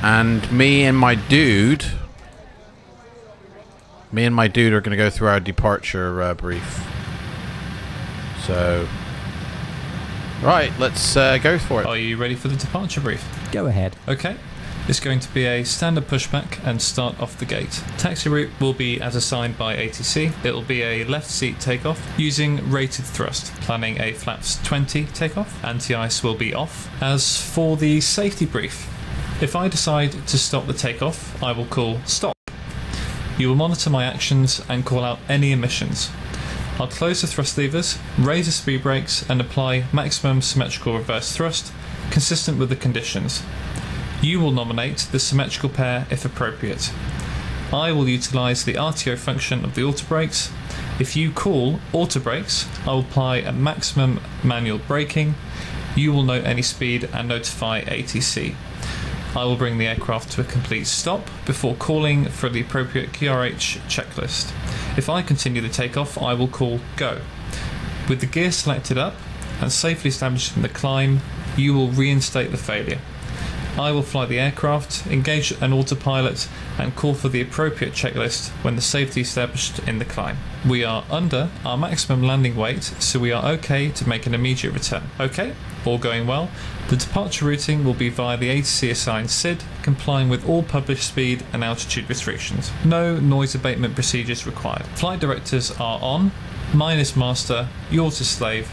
And me and my dude. Me and my dude are going to go through our departure uh, brief. So, right, let's uh, go for it. Are you ready for the departure brief? Go ahead. Okay. It's going to be a standard pushback and start off the gate. Taxi route will be as assigned by ATC. It will be a left seat takeoff using rated thrust, planning a flaps 20 takeoff. Anti-ice will be off. As for the safety brief, if I decide to stop the takeoff, I will call stop. You will monitor my actions and call out any emissions. I'll close the thrust levers, raise the speed brakes, and apply maximum symmetrical reverse thrust consistent with the conditions. You will nominate the symmetrical pair if appropriate. I will utilise the RTO function of the auto brakes. If you call auto brakes, I will apply a maximum manual braking. You will note any speed and notify ATC. I will bring the aircraft to a complete stop before calling for the appropriate QRH checklist. If I continue the takeoff, I will call go. With the gear selected up and safely established in the climb, you will reinstate the failure. I will fly the aircraft, engage an autopilot, and call for the appropriate checklist when the safety is established in the climb. We are under our maximum landing weight, so we are okay to make an immediate return. Okay? All going well. The departure routing will be via the ATC assigned SID, complying with all published speed and altitude restrictions. No noise abatement procedures required. Flight directors are on. minus master, yours is slave.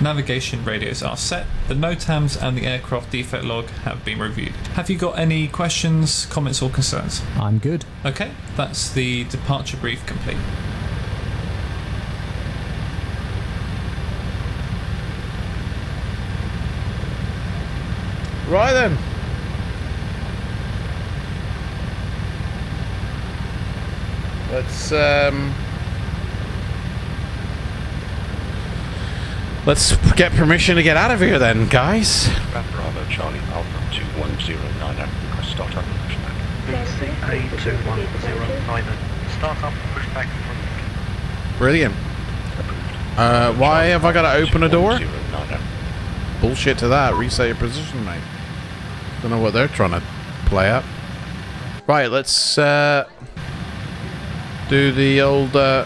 Navigation radios are set. The NOTAMs and the aircraft defect log have been reviewed. Have you got any questions, comments, or concerns? I'm good. Okay, that's the departure brief complete. Right then. Let's um Let's get permission to get out of here then, guys. Bravo Charlie Alpha 2109 request start up and pushback. BCA 2109 start up and push back in front Brilliant. Uh, why have I got to open a door? Bullshit to that. Reset your position, mate. Don't know what they're trying to play up. Right, let's uh, do the old. Uh,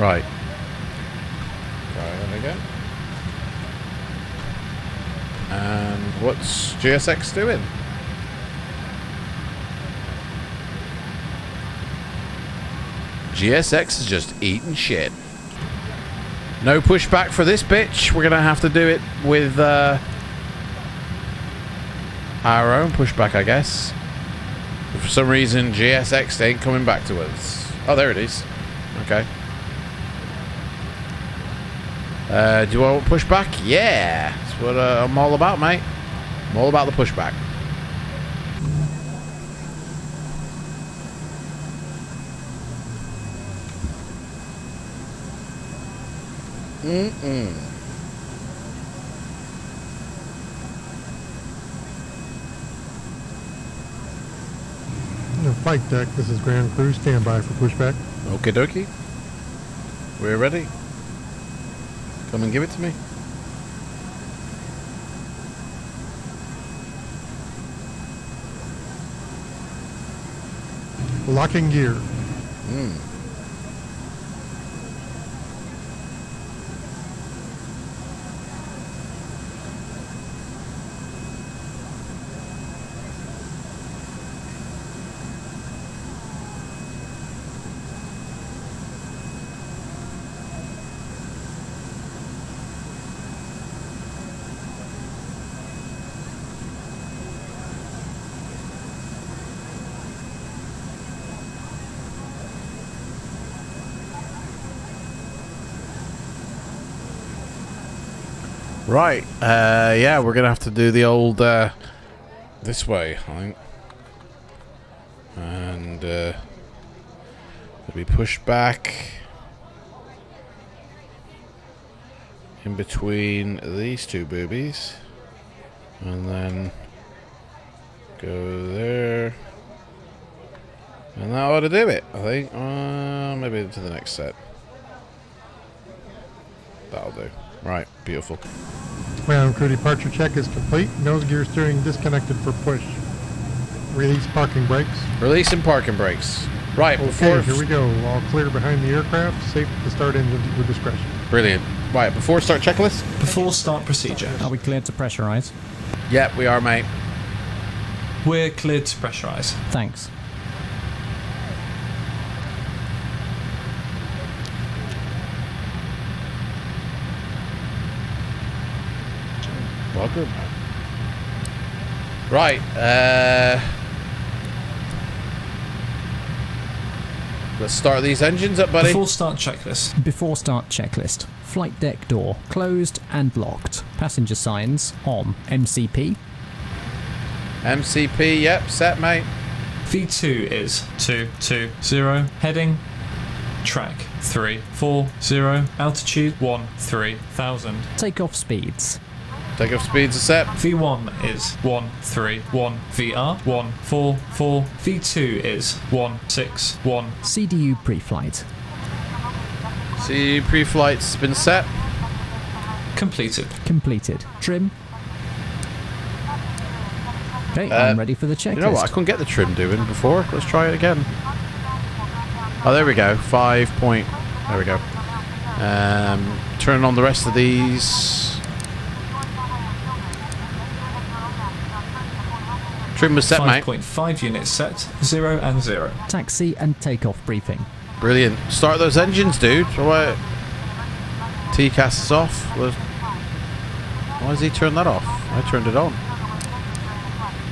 Right. Try that again. And what's GSX doing? GSX is just eating shit. No pushback for this bitch. We're gonna have to do it with uh, our own pushback, I guess. For some reason, GSX ain't coming back to us. Oh, there it is. Okay. Uh, do I want pushback? Yeah. That's what uh, I'm all about, mate. I'm all about the pushback. Mm-mm. Flight deck, this is Grand Crew. Stand by for pushback. Okie dokie. We're ready. Come and give it to me. Locking gear. Hmm. Right. Uh, yeah, we're gonna have to do the old uh, this way, I think, and uh, pushed back in between these two boobies, and then go there, and that ought to do it. I think. Uh, maybe to the next set. That'll do. Right, beautiful. Ground crew departure check is complete. Nose gear steering disconnected for push. Release parking brakes. Releasing parking brakes. Right, Okay, before here we go. All clear behind the aircraft. Safe to start engines with discretion. Brilliant. Right, before start checklist? Before start procedure. Are we cleared to pressurize? Yep, we are, mate. We're cleared to pressurize. Thanks. Bugger, man. Right, uh... Let's start these engines up, buddy. Before start checklist. Before start checklist. Flight deck door closed and locked. Passenger signs on. MCP. MCP, yep, set, mate. V2 is 220, heading track 340, altitude 13,000. Takeoff speeds. Takeoff speeds are set. V1 is 131 VR 144. V2 is 161. CDU pre-flight. See, pre-flight's been set. Completed. Completed. Trim. Okay, Uh, I'm ready for the checklist. You know what? I couldn't get the trim doing before. Let's try it again. Oh, there we go. Five point. There we go. Um, turn on the rest of these. Trim was set, mate. 5.5 units set, 0 and 0. Taxi and takeoff briefing. Brilliant. Start those engines, dude. So what? TCAS is off. Why does he turn that off? I turned it on.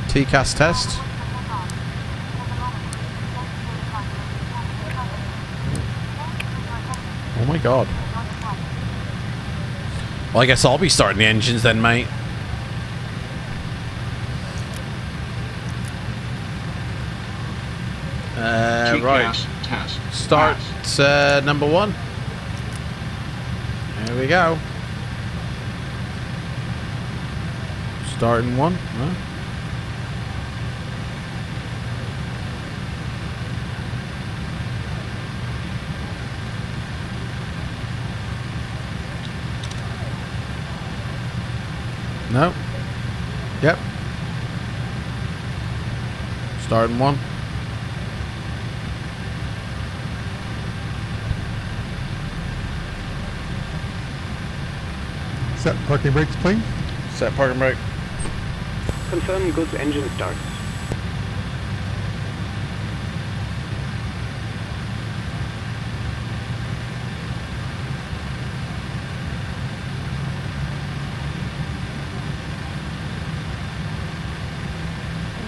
TCAS test. Oh my god. Well, I guess I'll be starting the engines then, mate. Uh, right. Start uh, number one. There we go. Starting one. Huh? No. Yep. Starting one. Set parking brakes, please. Set parking brake. Confirm goods engine start.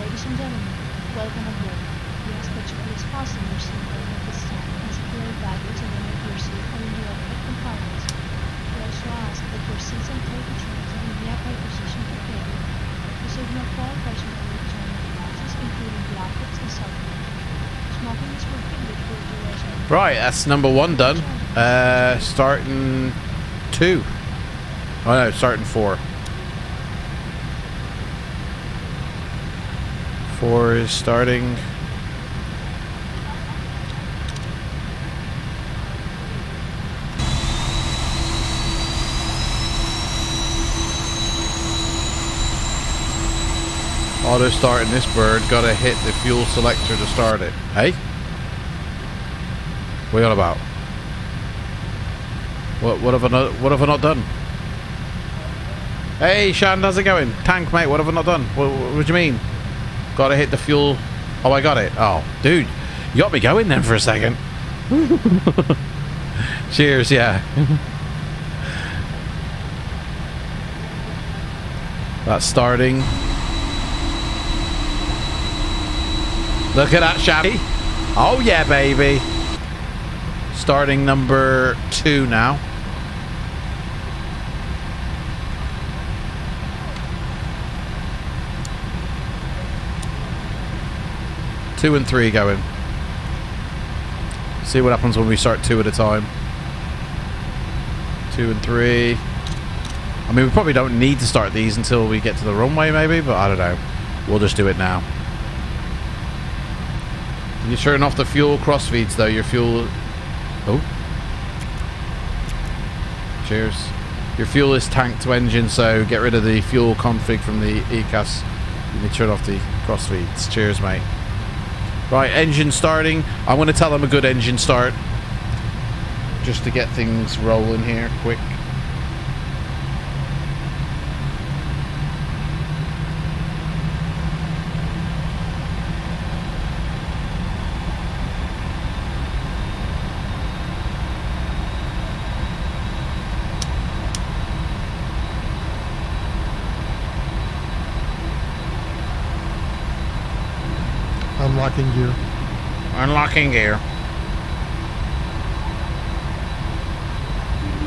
Ladies and gentlemen, welcome aboard. We ask that you please fasten your seatbelt at this time and secure your baggage and remove your seat in the overhead compartments. We also ask that your seats and table trays are in the upright position for failure. We signal for all personal electronic devices, including laptops and cell phones. Smoking is prohibited for the duration of the Right, that's number one done. Uh, starting two. Oh no, starting four. Four is starting. Auto starting this bird, gotta hit the fuel selector to start it. Hey? What are you on about? What what have I not what have I not done? Hey Shan, how's it going? Tank mate, what have I not done? What, what, what do you mean? Gotta hit the fuel. Oh, I got it. Oh, dude, you got me going then for a second. Cheers, yeah. That's starting. Look at that, Shabby. Oh yeah, baby. Starting number two now. Two and three going. See what happens when we start two at a time. Two and three. I mean, we probably don't need to start these until we get to the runway, maybe, but I don't know. We'll just do it now. You turn off the fuel crossfeeds, though. Your fuel. Oh. Cheers. Your fuel is tanked to engine, so get rid of the fuel config from the EICAS. Need to turn off the cross feeds. Cheers, mate. Right, engine starting. I'm going to tell them a good engine start. Just to get things rolling here quick. Unlocking gear. Unlocking gear.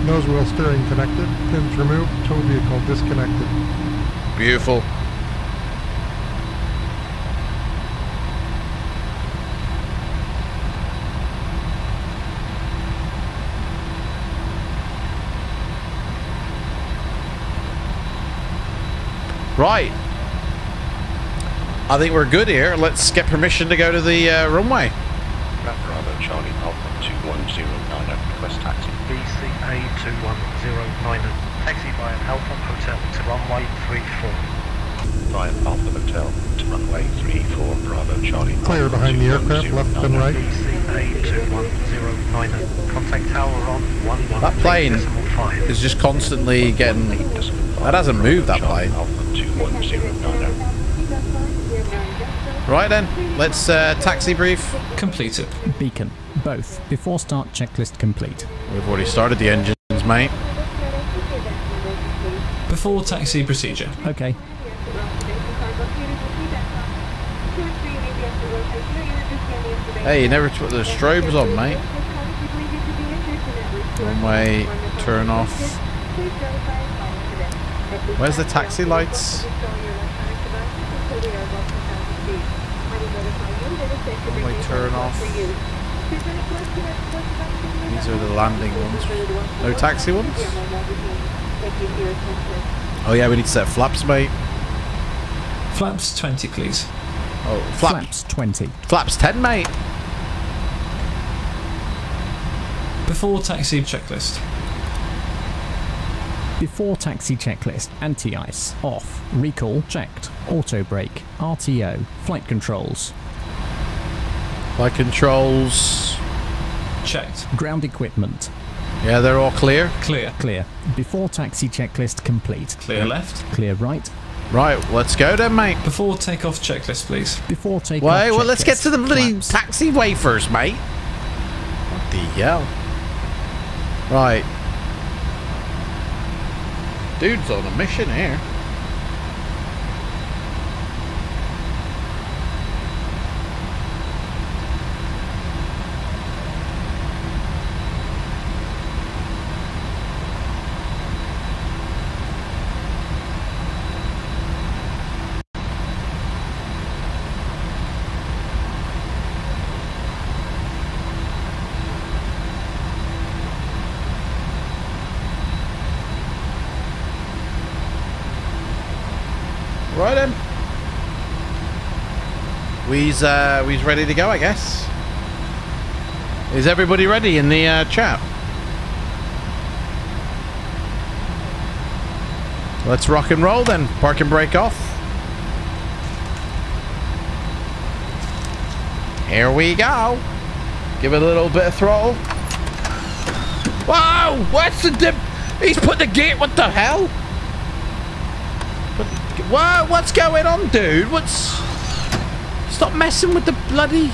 Nose wheel steering connected. Pins removed. Tow vehicle disconnected. Beautiful. Right. I think we're good here. Let's get permission to go to the uh, runway. Bravo Charlie Alpha 2109 request taxi. BCA 2109 taxi via Alpha Hotel to runway 34. Via Alpha Hotel to runway 34 Bravo Charlie Clear behind the aircraft, left and right. BCA 2109 contact tower on 11 That plane is just constantly getting. That hasn't moved, that plane. Right then, let's uh, taxi brief. Completed. Beacon. Both. Before start checklist complete. We've already started the engines, mate. Before taxi procedure. Okay. Hey, you never put the strobes on, mate. Runway, turn off. Where's the taxi lights? Runway, turn off. These are the landing ones. No taxi ones? Oh yeah, we need to set flaps, mate. Flaps 20, please. Oh, flap, Flaps 20. flaps 10, mate. Before taxi checklist. Before taxi checklist. Anti-ice. Off. Recall. Checked. Auto brake. RTO. Flight controls. Flight controls. Checked. Ground equipment. Yeah, they're all clear. Clear. Clear. Before taxi checklist complete. Clear left. Clear right. Right, let's go then, mate. Before takeoff checklist, please. Before take Wait, well, let's get to the bloody taxiway first, mate. What the hell? Right. Dude's on a mission here. Right then. We's uh, ready to go, I guess. Is everybody ready in the uh, chat? Let's rock and roll then. Park and brake off. Here we go. Give it a little bit of throttle. Wow! What's the dip? He's put the gate. What the hell? What? What's going on, dude? What's... Stop messing with the bloody...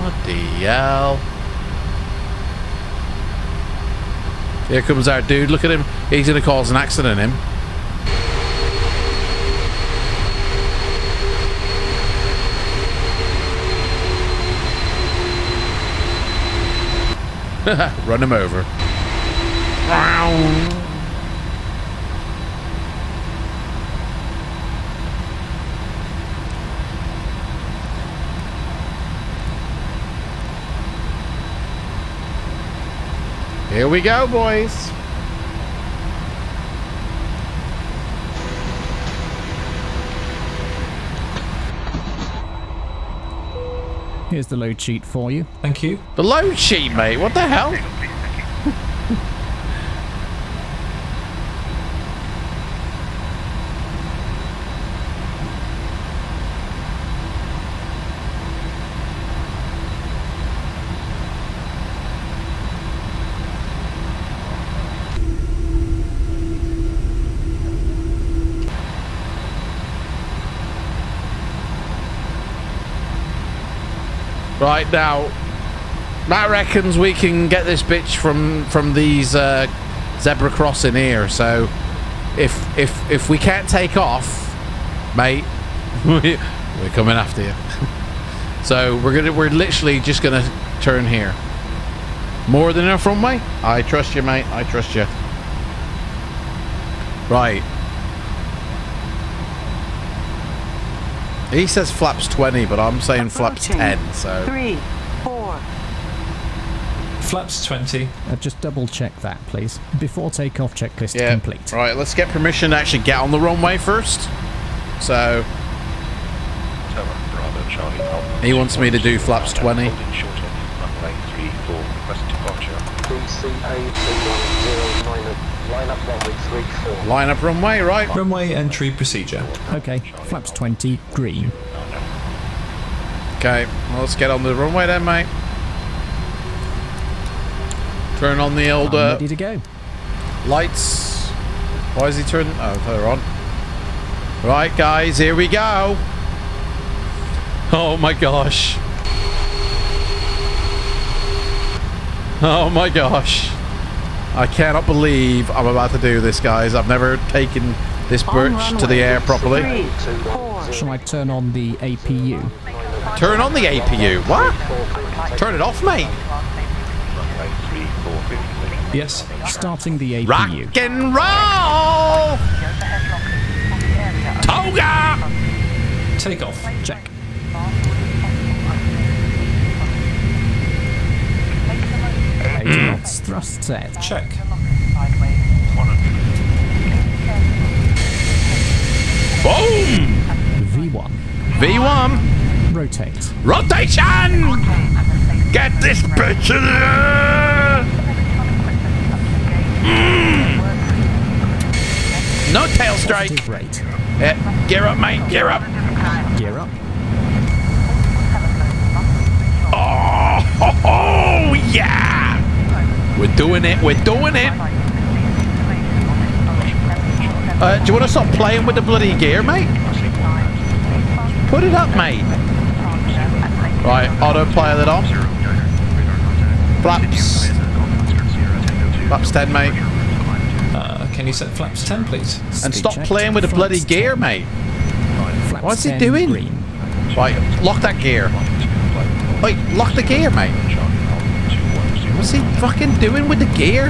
What the hell? Here comes our dude. Look at him. He's going to cause an accident, him. Run him over. Here we go, boys. Here's the load sheet for you. Thank you. The load sheet, mate. What the hell? Right now, Matt reckons we can get this bitch from from these uh, zebra crossing here. So, if if if we can't take off, mate, we, we're coming after you. so we're gonna we're literally just gonna turn here. More than enough runway. I trust you, mate. I trust you. Right. He says flaps 20, but I'm saying flaps 10, so... Three, four. Flaps 20. Uh, just double check that, please. Before takeoff, checklist Yeah. complete. Right, let's get permission to actually get on the runway first. So Tower, Bravo, Charlie, he wants me to do flaps 20. Hold in short of runway 34, request departure. Line up runway 34. Line up runway, right? Runway entry procedure. Okay, flaps 20, green. Okay, well, let's get on the runway then, mate. Turn on the old I'm uh, ready to go. lights. Why is he turning? Oh, they're on. Right, guys, here we go. Oh my gosh. Oh my gosh. I cannot believe I'm about to do this, guys. I've never taken this birch to the air properly. Shall I turn on the APU? Turn on the APU. What? Turn it off, mate. Runway 34, 50 Yes. Starting the APU. Rock and roll! Toga! Takeoff. Check. Thrust set. Check. Boom! V1. V1. Rotate. Rotation! Get this bitch in there! Mm. No tail strike. Rate. Yeah, gear up, mate. Gear up. Gear up. Oh, ho, ho, yeah! We're doing it. We're doing it. Uh, do you want to stop playing with the bloody gear, mate? Put it up, mate. Right, autopilot that on. Flaps. Flaps 10, mate. Uh, can you set flaps 10, please? And stop playing with the bloody gear, mate. What's he doing? Right, lock that gear. Wait, lock the gear, mate. What's he fucking doing with the gear?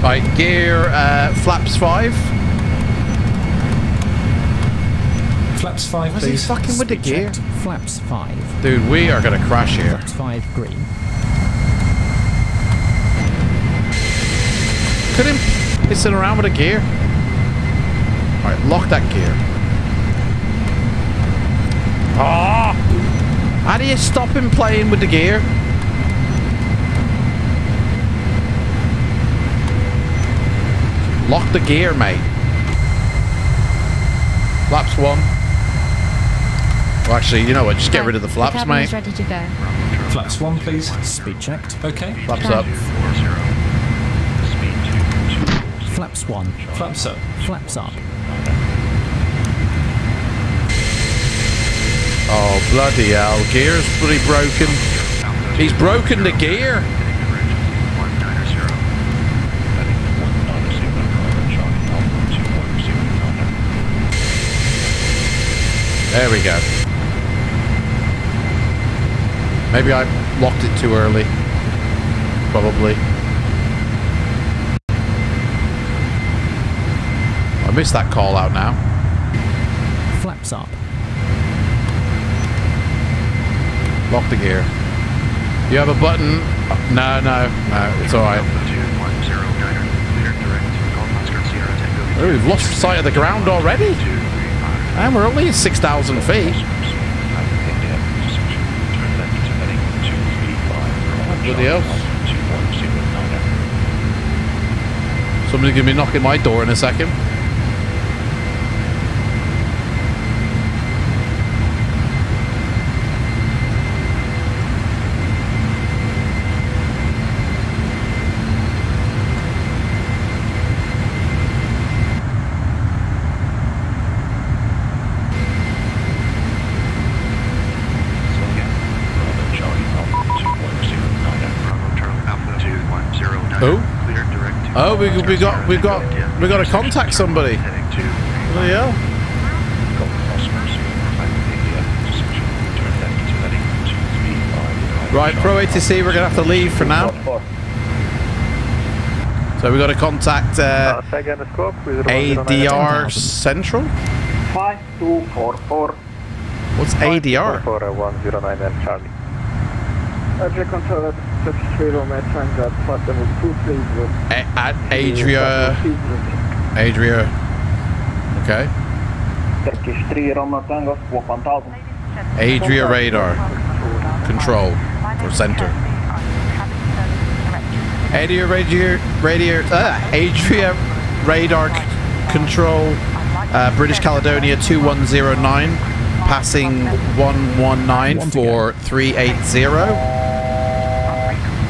Right, gear, uh, flaps 5. Flaps 5, What's he fucking with the gear? Flaps 5. Dude, we are gonna crash here. Flaps 5, green. Could him pissing around with a gear? Alright, lock that gear. Ah! How do you stop him playing with the gear? Lock the gear, mate. Flaps one. Well, actually, you know what? Just get rid of the flaps, cabin mate. is ready to go. Flaps 1, please. Speed checked. Okay. Flaps up. Flaps 1. Flaps up. Flaps up. Oh, bloody hell. Gear's bloody broken. He's broken the gear. There we go. Maybe I locked it too early. Probably. I missed that call out now. Flaps up. Lock the gear. You have a button? No, no, no. It's all right. Oh, we've lost sight of the ground already. And we're only at 6,000 feet. Bloody hell. Somebody's going to be knocking my door in a second. Oh, we, we got we got we got to contact somebody. Bloody hell. Right, Pro ATC, we're gonna have to leave for now. So we got to contact uh, ADR Central. 5244. What's ADR? For 109 Charlie. Adria control at 33 Romeo Triangle, flight level 230. A- at Adria. Adria. Okay. Turkish 3 Romeo Tango, walk 1000. Adria radar. Control. Or center. Adria radio. Radio. Uh, Adria radar c- control. Uh, British Caledonia 2109. Passing 119 for 380.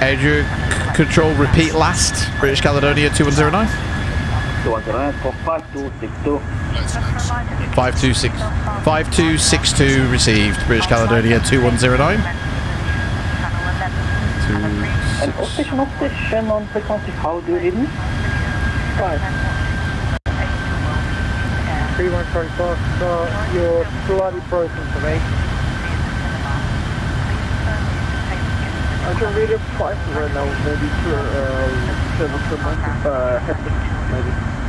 Edge control repeat last, British Caledonia 2109. 2109, 5262. 5262 five, two, received, British Caledonia 2109. An official station on frequency, how do you read me? 5. 3134, so you're slightly broken for me. I can read it twice right now, maybe to uh, several kilometers, uh, maybe.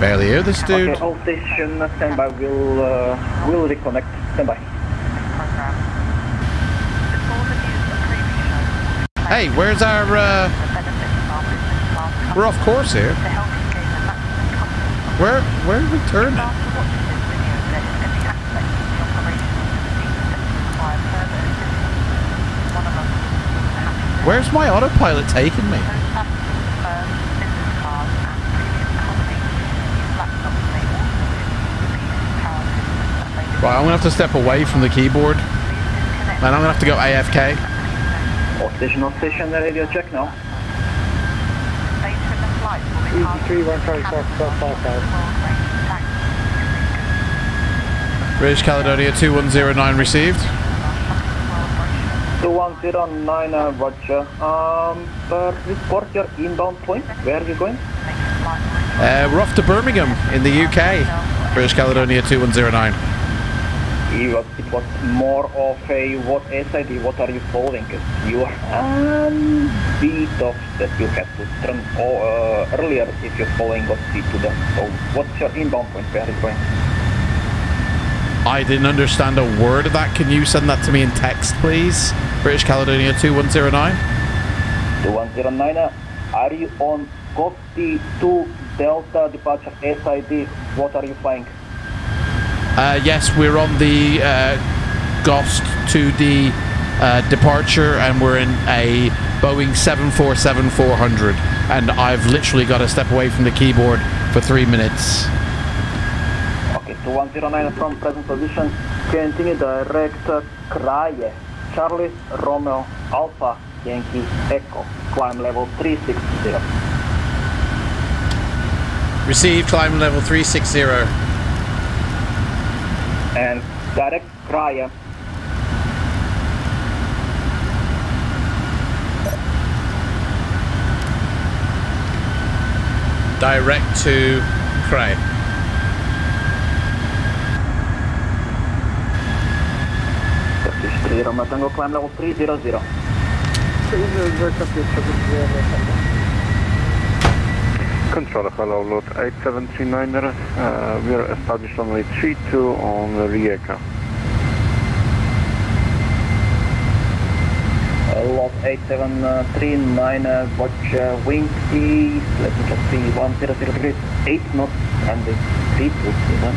Barely hear this dude. Okay, all station, stand by, we'll, uh, we'll reconnect, stand by. Hey, where's our, uh... We're off course here. Where, where are we turning? Where's my autopilot taking me? Right, I'm gonna have to step away from the keyboard. And I'm gonna have to go AFK. All station, all station, the radio check now. Easy three one sorry boss, stop five thousand. British Caledonia 2109 received. 2109, uh, Roger. Um, uh, report your inbound point. Where are you going? Uh, we're off to Birmingham in the UK. British Caledonia 2109. It was, it was more of a what SID, what are you following? You are um, bit of that you have to turn o- uh, earlier if you're following what C to them. So what's your inbound point? Where are you going? I didn't understand a word of that. Can you send that to me in text, please? British Caledonia 2109. 2109, uh, are you on Copy 2 Delta departure SID? What are you flying? Uh, yes, we're on the uh, Ghost 2D uh, departure and we're in a Boeing 747-400 and I've literally got to step away from the keyboard for three minutes. Okay, 2109 from present position. Continue direct uh, Kraje. Charlie Romeo Alpha Yankee Echo. Climb level 360. Receive climb level 360. And direct Kraje. Direct to Cray. 3 Tango climb level 300. Controller, hello, load 8739er. Uh, we are established only 32 on Rijeka. Uh, lot 8739, uh, watch uh, wing east, let me just see, 1003, 8 knots, and the 3231.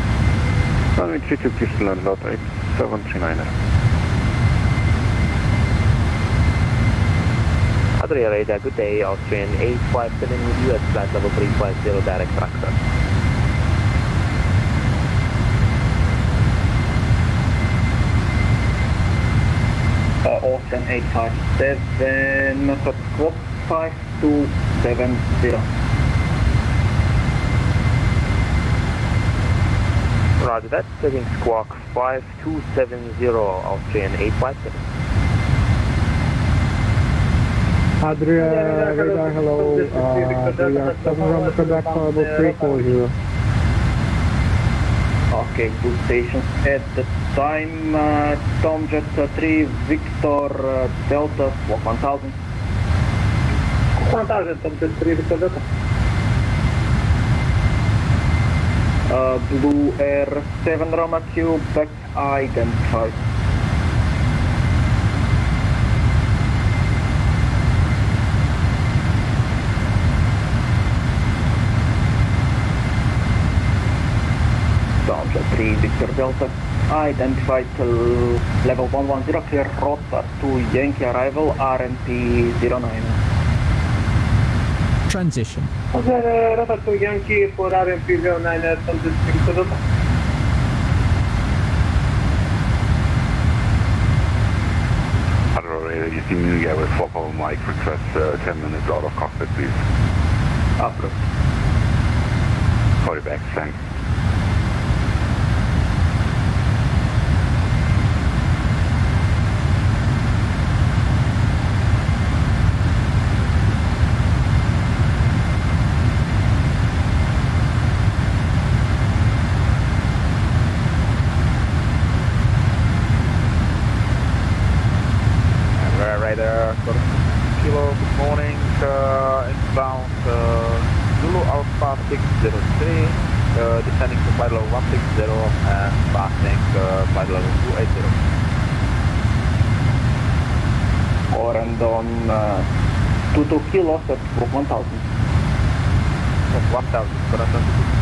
Runway 32, please land, load 8739er. Adria Radar, good day, Austrian 857 with at flight level 350 direct tractor. Uh, Austrian 857, uh, squad 5270. Roger that, setting squawk 5270, Austrian 857. Adria, radar, hello. Uh, we are 7 Roman Quebec, level 340. Okay, two station. at the time. Uh, Tomjet uh, 3, Victor uh, Delta, walk 1000. 1000, Tomjet 3, Victor Delta. Uh, Blue Air 7 Roma Q, back identified. Tomjet 3, Victor Delta, identified uh, level 110, clear rota to Yankee arrival, RMP 09. Transition. Okay, Rata to Yankee for RMP 09 at Tomjet 3, Victor Delta. Admiral Radar, you see me guy with swap over mic, request uh, 10 minutes out of cockpit, please. Approved. Call you back, thanks. Radar, Kilo, good morning, uh, inbound uh, Zulu Alpha 603, uh, descending to flight level 160 and passing uh, flight level 280. Current on uh, 22 kilos at 1000. 1000, current on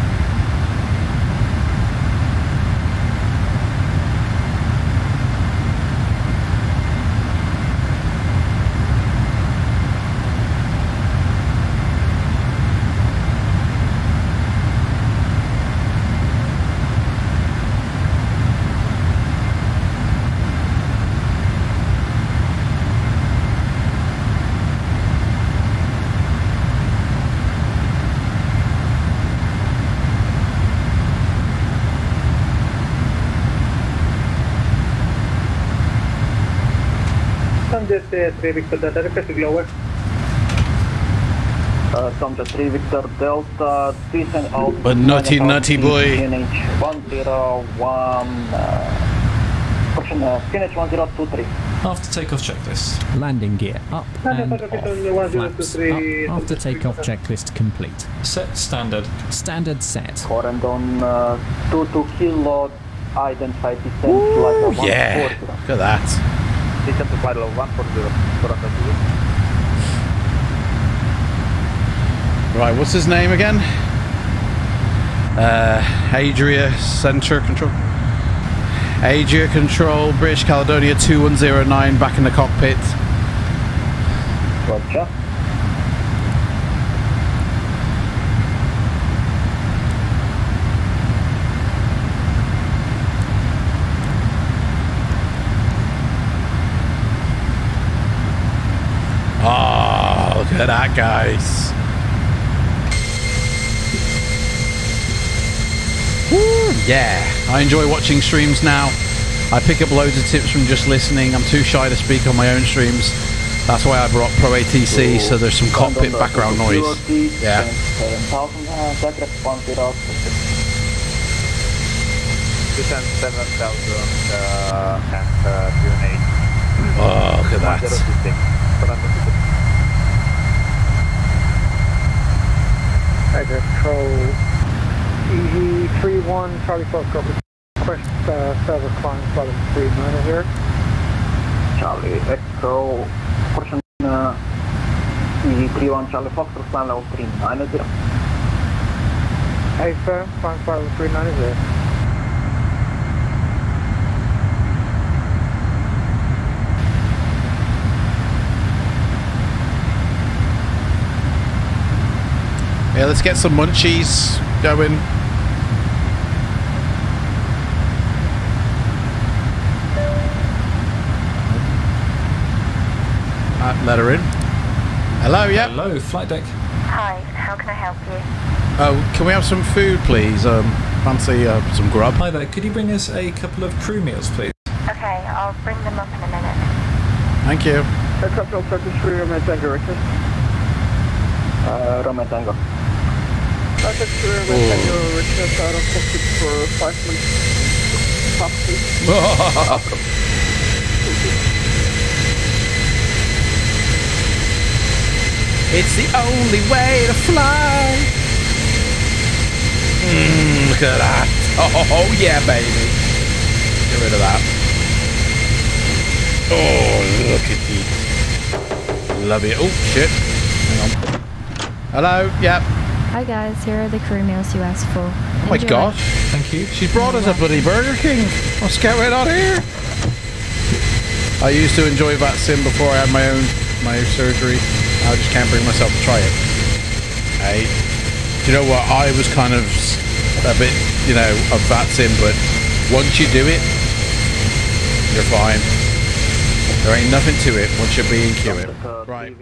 Tomjet 3, Victor Delta, request to lower. Uh, Tomjet 3 Victor Delta, descent out. But nutty, nutty boy. CNH 101, uh, portion uh, CNH 1023. After takeoff checklist. Landing gear up and off. Flaps up after takeoff checklist complete. Set standard. Standard set. Current on uh, 22 kilo, identified descent Ooh, flight level yeah. Look at that. Descent to flight level 140, current Right, what's his name again? Uh, Adria Center Control. Adria Control, British Caledonia 2109, back in the cockpit. Roger. Oh, look at that, guys. Woo, yeah, I enjoy watching streams now. I pick up loads of tips from just listening. I'm too shy to speak on my own streams. That's why I brought Pro ATC, so there's some cockpit background noise. Yeah. uh, Zagreb 10. Descent 7000 uh, and uh, QNH. Oh, look at that. 1026, current on Tiger Control, EG31, Charlie Foxtrot, request uh, server climb flight level 39 here. Charlie Echo, portion uh, EG31 Charlie Foxtrot, climb level 390. Hey sir, climb flight level 390. Yeah, let's get some munchies going. Uh, let her in. Hello, yeah. Hello, flight deck. Hi, how can I help you? Oh, can we have some food, please? Um, fancy uh, some grub. Hi there, could you bring us a couple of crew meals, please? Okay, I'll bring them up in a minute. Thank you. Aircraft Delta 33, Roman Tango request. Uh, Roman Tango. Delta 33, Roman Tango request out of for 5 minutes. It's the only way to fly. Mm, look at that. Oh, yeah, baby. Get rid of that. Oh, look at you. Love it. Oh, shit. Hang on. Hello. Yep. Hi guys, here are the career meals you asked for. Oh my gosh. Thank you. She brought us a bloody Burger King. What's going on here? I used to enjoy that sim before I had my own my surgery. I just can't bring myself to try it. Hey, do you know what? I was kind of a bit, you know, of that sim, but once you do it, you're fine. There ain't nothing to it once you're being cured. Right.